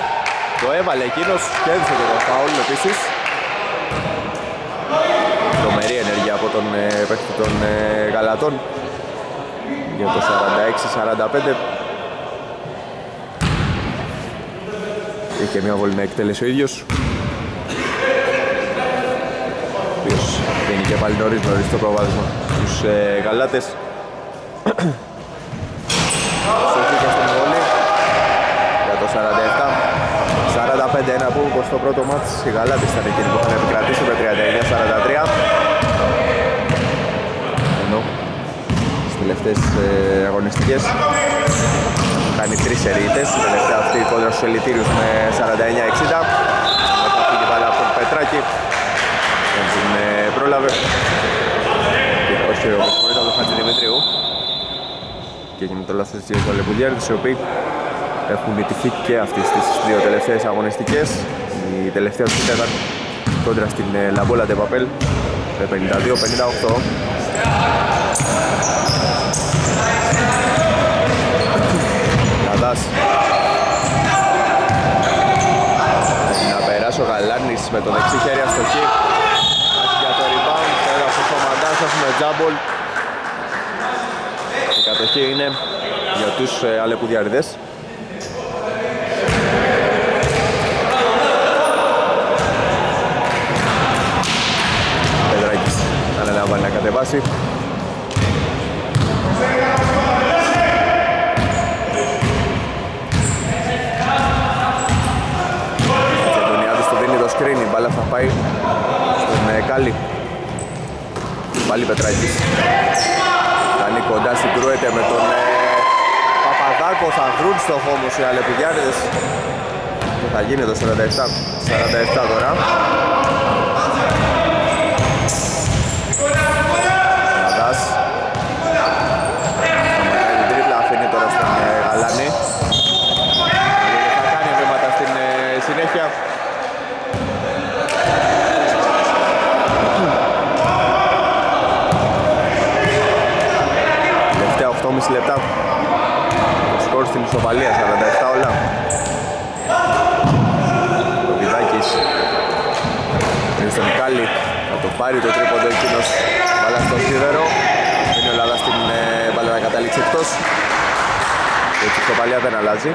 Το έβαλε εκείνος, κέρδισε και το φάουλ επίσης. Τρομερή ενέργεια από τον ε, παίκτη των ε, Γαλατών για το 46-45 Είχε μια βολή να εκτέλεσε ο ίδιος. Ο οποίος δίνει και πάλι νωρίς νωρίς το προβάδισμα τους ε, Γαλάτες. Στοχή στην βολή για το 47 45 ένα που όπως το πρώτο μάτς οι Γαλάτες ήταν εκείνοι που είχαν επικρατήσει με 39-43 ενώ στις τελευταίες ε, αγωνιστικές. Κάνει τρεις σερίτες, η τελευταία αυτή κόντρα στους ελιτήριους με 49-60 μετά φύγει πάλι από τον Πετράκη. Δεν την ε, πρόλαβε. Και όχι ο Μεσχωρής από τον Χατζη Δημητρίου και έγινε το λάθος της του Αλεπουλιάρδης οι οποίοι έχουν νητηθεί και αυτές τις δύο τελευταίες αγωνιστικές. Η τελευταία τους ήταν κόντρα στην ε, Λαμπόλα Τεπαπέλ με 52-58 Να περάσει ο Γαλάνης με το δεξί χέρι αστοχή. για το rebound, πέρα στο Σομαντάς, έχουμε τζάμπολ. Η κατοχή είναι για τους ε, αλεπουδιαρδές. Πετράκης αναλαμβάνει να κατεβάσει. Πάει στον ε, Κάλι. Πάλι Πετράκης. Κάνει κοντά, συγκρούεται με τον ε, Παπαδάκο, θα βρουν στο χώμο οι Αλεπιδιάδες. Και θα γίνει το 47, 47 τώρα. λεπτά. Το σκορ στην ισοπαλία, 47 όλα. Ο Βιδάκης είναι στον Κάλι, θα το πάρει το τρίποντο εκείνος μπάλα στο σίδερο. Είναι ο Ελλάδα στην ε, μπάλα να καταλήξει εκτός. Και η ισοπαλία δεν αλλάζει.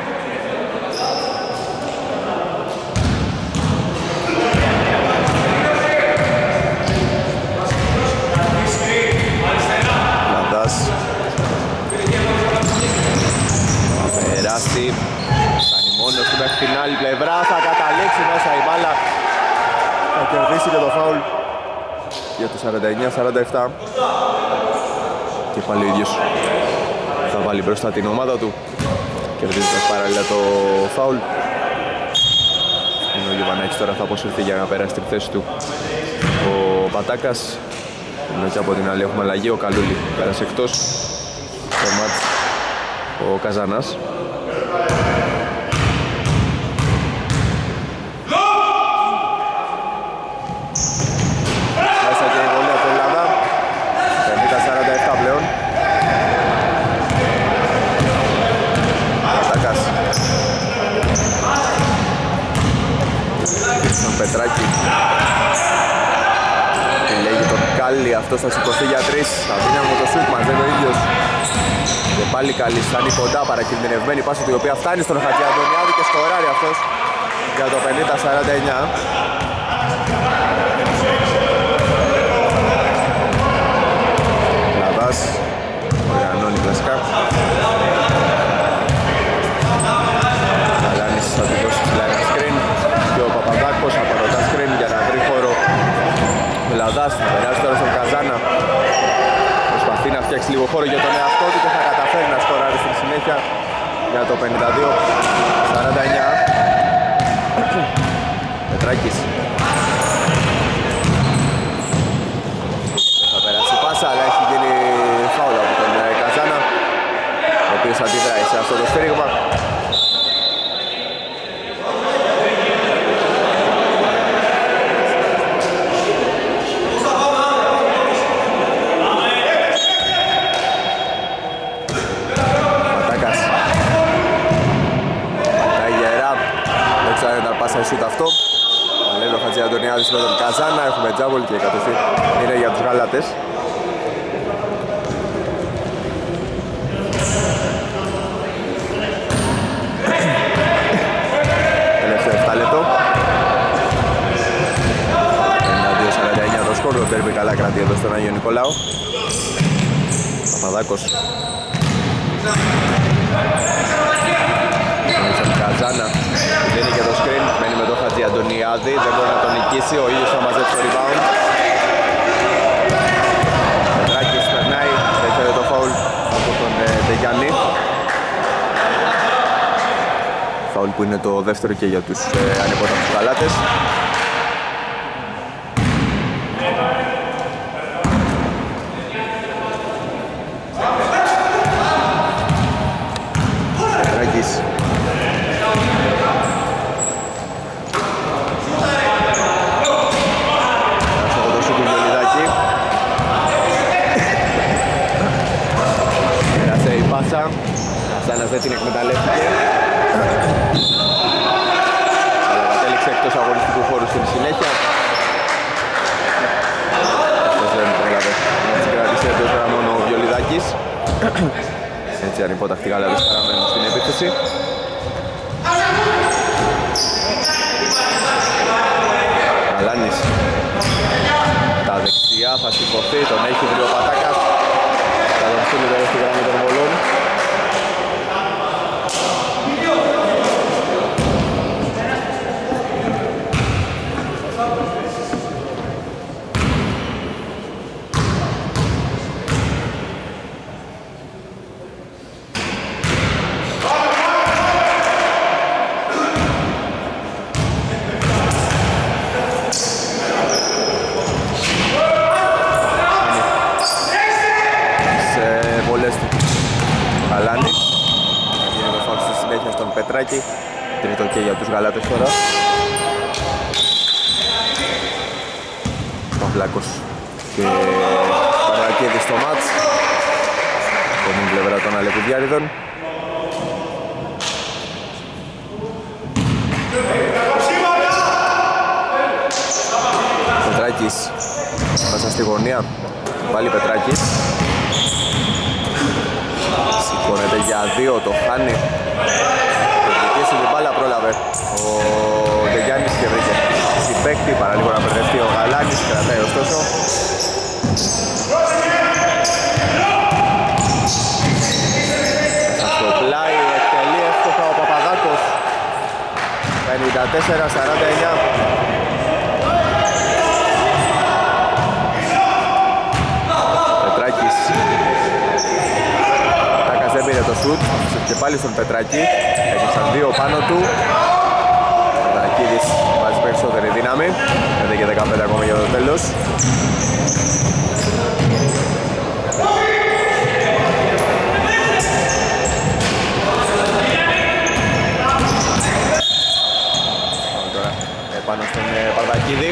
Περάσει. Κάνει μόνος του μέχρι την άλλη πλευρά. Θα καταλήξει μέσα η μπάλα. Θα κερδίσει και το φάουλ για το 49-47. Και πάλι ο ίδιος θα βάλει μπροστά την ομάδα του. Κερδίζοντας παράλληλα το φάουλ. Είναι ο Γιωβανάκης τώρα θα αποσυρθεί για να περάσει την θέση του ο Πατάκας. Ενώ και από την άλλη έχουμε αλλαγή, ο Καλούλη πέρασε εκτός το μάτς ο Καζάνας. Πετράκη και λέγει τον Κάλλη, αυτός θα σηκωθεί για τρεις. Θα δίνει από το σουτ μαζί ο ίδιος. Και πάλι καλή στάνει κοντά παρακινδυνευμένη πάση του η οποία φτάνει στον Χατζιαντωνιάδη και σκοράρει αυτός για το 50-49 Λαδάς οργανώνει κλασικά Καλάνης θα του δώσει ψηλά ένα screen και ο Παπαδάκος από το screen για να βρει χώρο Λαδάς θα περάσει τώρα στον Καζάνα προσπαθεί να φτιάξει λίγο χώρο για τον εαυτό του και θα καταφέρει να σκοράρει στη συνέχεια για το 52-49 Πετράκης θα περάσει πάσα αλλά έχει γίνει φάουλα από τον ε, Καζάνα ο οποίος αντιδράει σε αυτό το στήριγμα σούτ αυτό. Λέει ο Χατζη Αντωνιάδης με τον Καζάνα, έχουμε τζάμπολ και κατευθείαν είναι για τους γάλατες. Τελευταίο 7 λεπτό. 52-49 το σκορ, το τέρμι καλά κρατεί εδώ στον Άγιο Νικολάου. Παπαδάκος. Καζάνα δίνει και το screen, μένει με τον Χατζη Αντωνιάδη, δεν μπορεί να τον νικήσει, ο ίδιος θα μαζέψει το rebound. Πετράκης περνάει, έφερε το foul από τον Ντεγιάννη. Φάουλ που είναι το δεύτερο και για τους ε, ανεπόταμους καλάτες. Γιάννης. Τα δεξιά θα σηκωθεί, τον έχει βρει ο Πατάκας. Θα τον στείλει τώρα στη γραμμή των βολών. Και για τους Γαλάτες τώρα. Παυλάκος και Παρακίδης στο μάτς. Από την πλευρά των Αλεπουδιάριδων. Πετράκης μέσα στη γωνία. Πάλι Πετράκης. Σηκώνεται για δύο, το χάνει την μπάλα πρόλαβε ο Ντεγιάννης και βρήκε συμπέκτη παρά λίγο να μπερδευτεί ο Γαλάνης κρατάει ωστόσο στο πλάι εκτελεί εύστοχα ο Παπαδάκος 54-49 Πετράκης. Τάκας δεν πήρε το σουτ. Και πάλι στον Πετράκη. Έκλεισαν δύο πάνω του Πετρακίδης βάζει περισσότερη δύναμη 5 και 15 ακόμα για το τέλος Τώρα επάνω στον ε, Παρτακίδη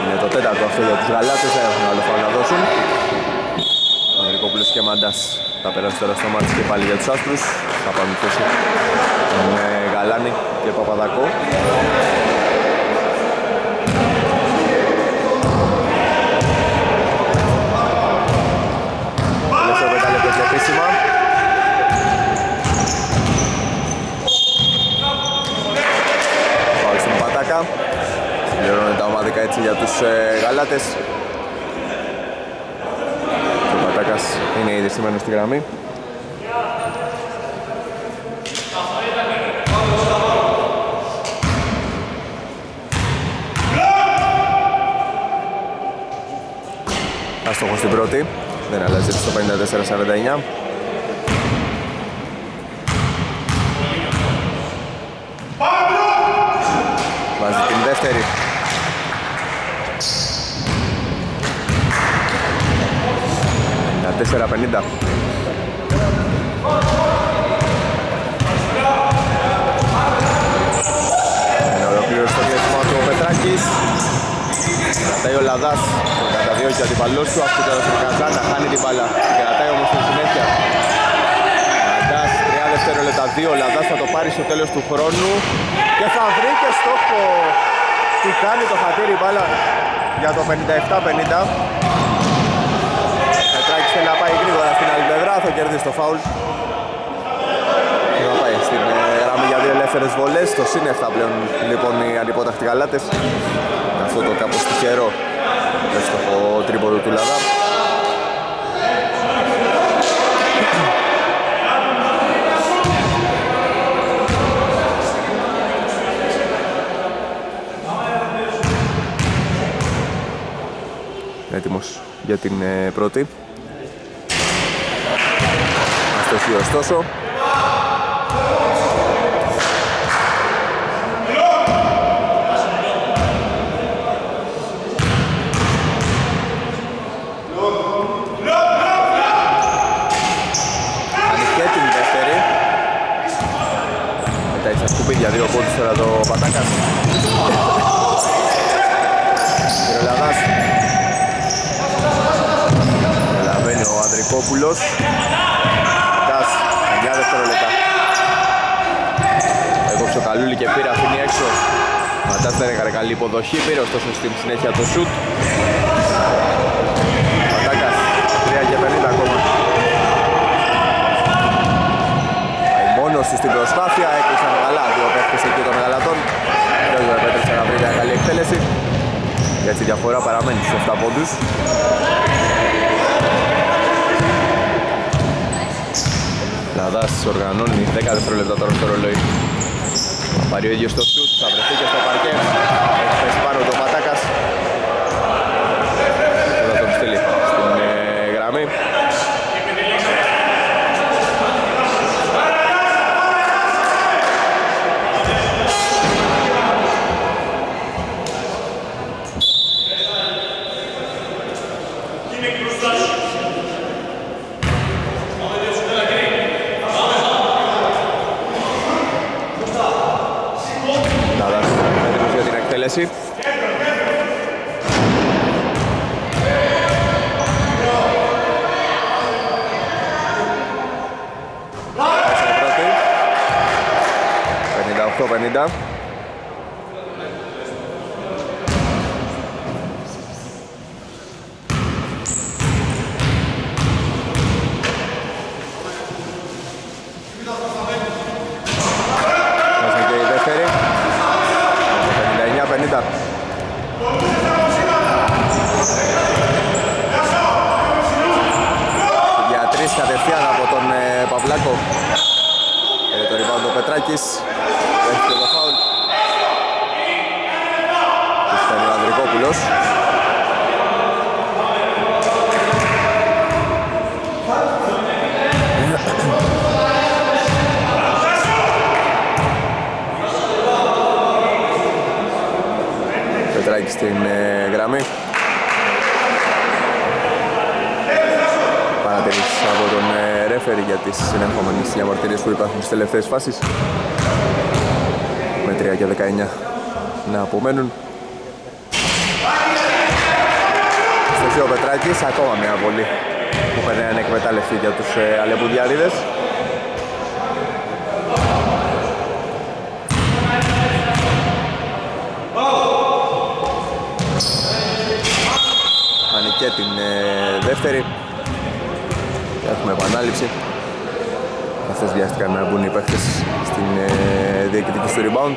Είναι το τέταρτο αυτό για τους Γαλάτες, δεν έχουν άλλο φάουλ να δώσουν Ανδρικόπουλος και Μάντας θα περάσει τώρα στο μάτι και πάλι για τους άστρους. Θα πάμε θέση με Γαλάνη και Παπαδακό. Τελευταίο πέντα και επίσημα. Πάλι στον Πατάκα. Συμπληρώνεται τα ομάδικα έτσι για τους ε, Γαλάτες. Είναι ήδη σήμερα στη γραμμή. Αστόχος στην πρώτη, δεν αλλάζει στο 54-49. Βάζει την δεύτερη 4-50. Είναι ολοκλήρωση στο διάστημα του ο Πετράκης. Κρατάει ο Λαδάς, τον καταδιώκει ο αντιπαλός του, αυτή τώρα στον Καζάνα, χάνει την μπάλα. Κρατάει όμως στη συνέχεια. Λαδάς, 3 δευτερόλεπτα, 2, ο Λαδάς θα το πάρει στο τέλος του χρόνου και θα βρει και στόχο. Τι κάνει το χατήρι μπάλα για το 57-50 θέλει να πάει γρήγορα στην άλλη πλευρά, θα κερδίσει το φάουλ. Θα πάει στην ε, γραμμή για δύο ελεύθερες βολές, το συν 7 πλέον λοιπόν οι ανυπόταχτοι γαλάτες. Αυτό το κάπως τυχερό στο τρίποδο του Λαδά. Έτοιμος για την ε, πρώτη αστοχή ωστόσο. Στα σκουπίδια δύο πόντους τώρα το Πατάκας. Κυρολαδάς Ελαβαίνει ο Ανδρικόπουλος δευτερόλεπτα. Έκοψε ο Καλούλη και πήρε, αφήνει έξω. Ματάς δεν έκανε καλή υποδοχή, πήρε ωστόσο στην συνέχεια το σουτ. Πατάκας, 3 και 50 ακόμα. Πάει μόνος του στην προσπάθεια, έκλεισαν καλά δύο παίχτες εκεί των μεγαλατών. Δεν του επέτρεψε να βρει μια καλή εκτέλεση. Και έτσι η διαφορά παραμένει στους 7 πόντους. Καναδάς οργανώνει 10 δευτερόλεπτα τώρα στο ρολόι. Πάρει ο ίδιος το σουτ, θα βρεθεί και στο παρκέ. Έχει πέσει πάνω το Πατάκας. Θα τον στείλει στην ε, γραμμή. Ναδάς έτοιμος για την εκτέλεση. Πάσε πρώτη. 58-50. Μέσα και η δεύτερη. 59-50. Για τρεις κατευθείαν από τον ε, Παυλάκο. Ε, το rebound ο Πετράκης. Έχει και το φάουλ. Τους φέρνει ο Ανδρικόπουλος. Πετράκης στην ε, γραμμή. Παρατηρήσεις από τον ε, ρέφερη για τις συνεχόμενες διαμαρτυρίες που υπάρχουν στις τελευταίες φάσεις. Με 3 και 19 να απομένουν. Στο ο Πετράκης, ακόμα μια βολή που παίρνει ανεκμετάλλευτη για τους ε, Αλεπουδιάριδες. Κάνει και την ε, δεύτερη. Και Έχουμε επανάληψη. Καθώς βιάστηκαν να μπουν οι παίχτες στην ε, διεκδίκηση του rebound.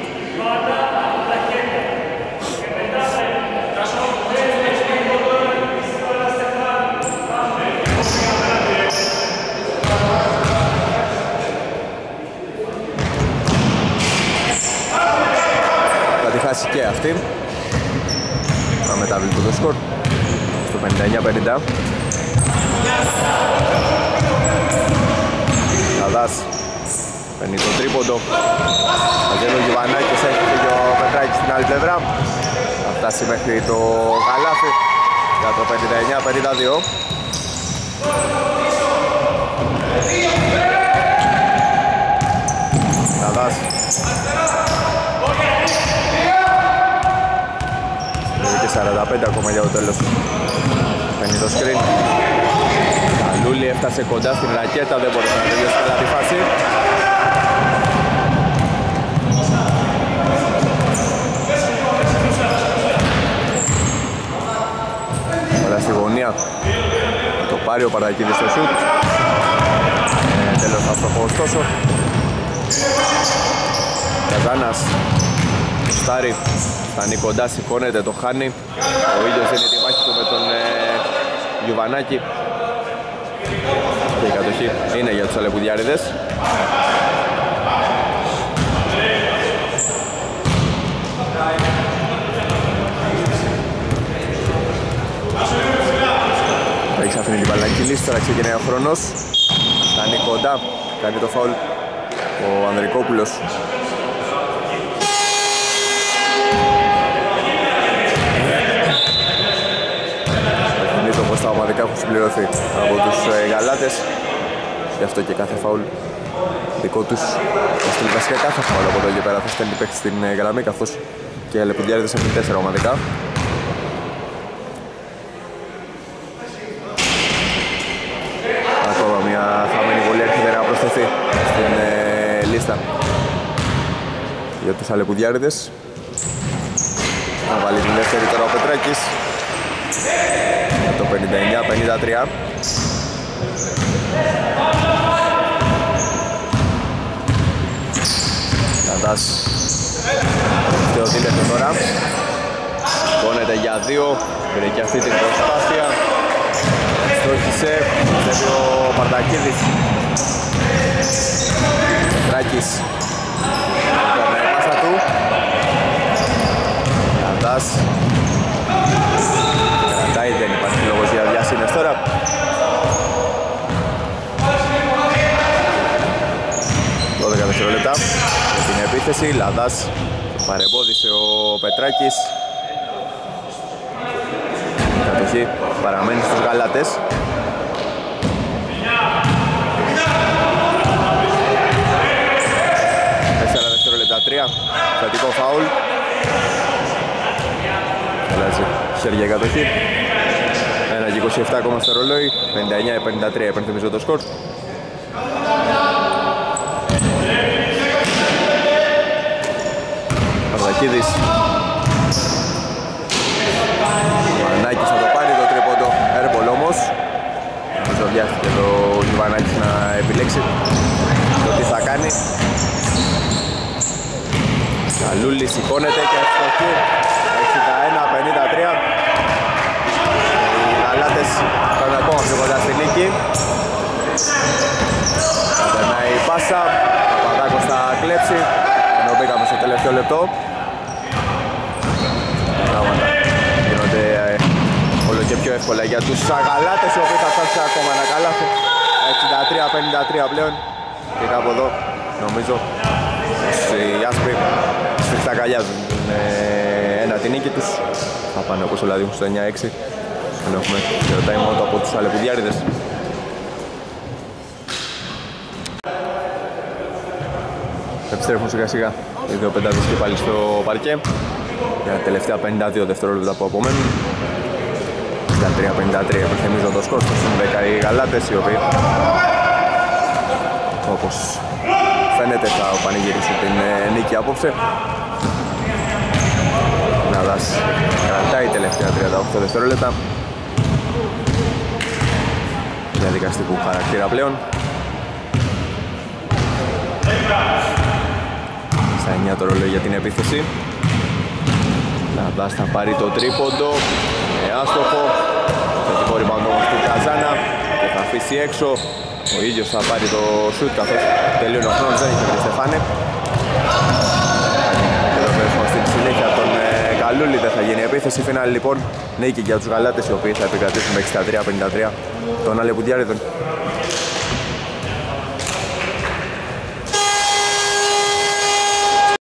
Θα τη χάσει και αυτή. Θα μεταβληθεί το σκορ στο 59-50. Καδάς παίρνει το τρίποντο. Μαζεύει ο Γιβανάκης, έχει φύγει ο Πετράκης στην άλλη πλευρά. Θα φτάσει μέχρι το καλάθι για το 59-52. Καδάς. Είναι και 45 ακόμα για το τέλος. Παίρνει το screen. Καλούλη έφτασε κοντά στην ρακέτα, δεν μπορούσε να τελειώσει καλά τη φάση. Ωραία στη γωνία. Το πάρει ο Παρακίδης στο σουτ. Ε, τέλος άστοχο ωστόσο. Καζάνας. Στάρι. Φτάνει κοντά, σηκώνεται, το χάνει. Ο ίδιος είναι τη μάχη του με τον ε, Γιουβανάκη. Και η κατοχή είναι για τους Αλεπουδιάριδες. Έχει αφήνει την μπαλάκι λύση, τώρα ξεκινάει ο χρόνος. Φτάνει κοντά, κάνει το φάουλ ο Ανδρικόπουλος. Θυμίζω πως τα ομαδικά έχουν συμπληρωθεί από τους ε, Γαλάτες. Γι' αυτό και κάθε φάουλ δικό τους θα στείλει βασικά κάθε φάουλ από εδώ και πέρα θα στέλνει παίχτη στην ε, γραμμή καθώς και οι Λεπουδιάριδες έχουν τέσσερα ομαδικά. Ακόμα μια χαμένη βολή έρχεται να προσθεθεί στην ε, λίστα για τους Αλεπουδιάριδες. Να βάλει την δεύτερη τώρα ο Πετράκης. Για το 59-53. Καντάς. Και ο Δίλετο τώρα. Πόνεται για δύο. Πήρε και αυτή την προσπάθεια. Στόχισε. Βλέπει ο Παρτακίδης. Βανάκης Περνάει η πάσα του Λαντάς Κρατάει, δεν υπάρχει λόγος για διάσυνες τώρα δευτερόλεπτα για την επίθεση. Λαδάς παρεμπόδισε ο Πετράκης. Η κατοχή παραμένει στους γαλάτες. Τέσσερα δευτερόλεπτα, τρία. Θετικό φάουλ. Αλλάζει χέρια η κατοχή. Ένα και 27 ακόμα στο ρολόι. 59-53 επενθυμίζω το σκορ. Μαρδακίδης. Μανάκης θα το πάρει το τρίποντο. Έρμπολ όμως. Νομίζω βιάστηκε το Γιουβανάκης να επιλέξει το τι θα κάνει. Καλούλης σηκώνεται και ευστοχή 61-53 Οι Γαλάτες πάνε ακόμα πιο κοντά στη νίκη. Περνάει η πάσα. Παπαδάκος θα κλέψει. Ενώ μπήκαμε στο τελευταίο λεπτό. Πράγματα γίνονται ε, όλο και πιο εύκολα για τους αγαλάτες οι οποίοι θα φτάσουν ακόμα ένα καλάθι 63-53 πλέον. Και κάπου εδώ νομίζω πως οι άσπροι σφιχτά αγκαλιάζουν ε, ένα την νίκη τους. Θα πάνε όπως όλα δείχνουν στο 9-6 ενώ έχουμε. Και το time out από τους αλεπουδιάριδες Επιστρέφουν σιγά σιγά. Οι δύο πεντάδες και πάλι στο παρκέ. Για τα τελευταία 52 δευτερόλεπτα που απομένουν. 63-53 επιθυμίζω το σκορ στους 10 οι γαλάτες οι οποίοι όπως φαίνεται θα πανηγυρίσουν την ε, νίκη απόψε. Ναδάς κρατάει τελευταία 38 δευτερόλεπτα διαδικαστικού χαρακτήρα πλέον. Στα 9 το ρολόι για την επίθεση. Λαμπάς θα πάρει το τρίποντο. Με άστοχο. Θετικό rebound όμως του Καζάνα. Και θα αφήσει έξω. Ο ίδιος θα πάρει το σουτ καθώς τελείωνε ο χρόνος δεν έχει βρει Στεφάνε Καλούλη δεν θα γίνει επίθεση. Φινάλι λοιπόν νίκη για τους Γαλάτες οι οποίοι θα επικρατήσουν με 63-53 τον Αλεπουντιάριδον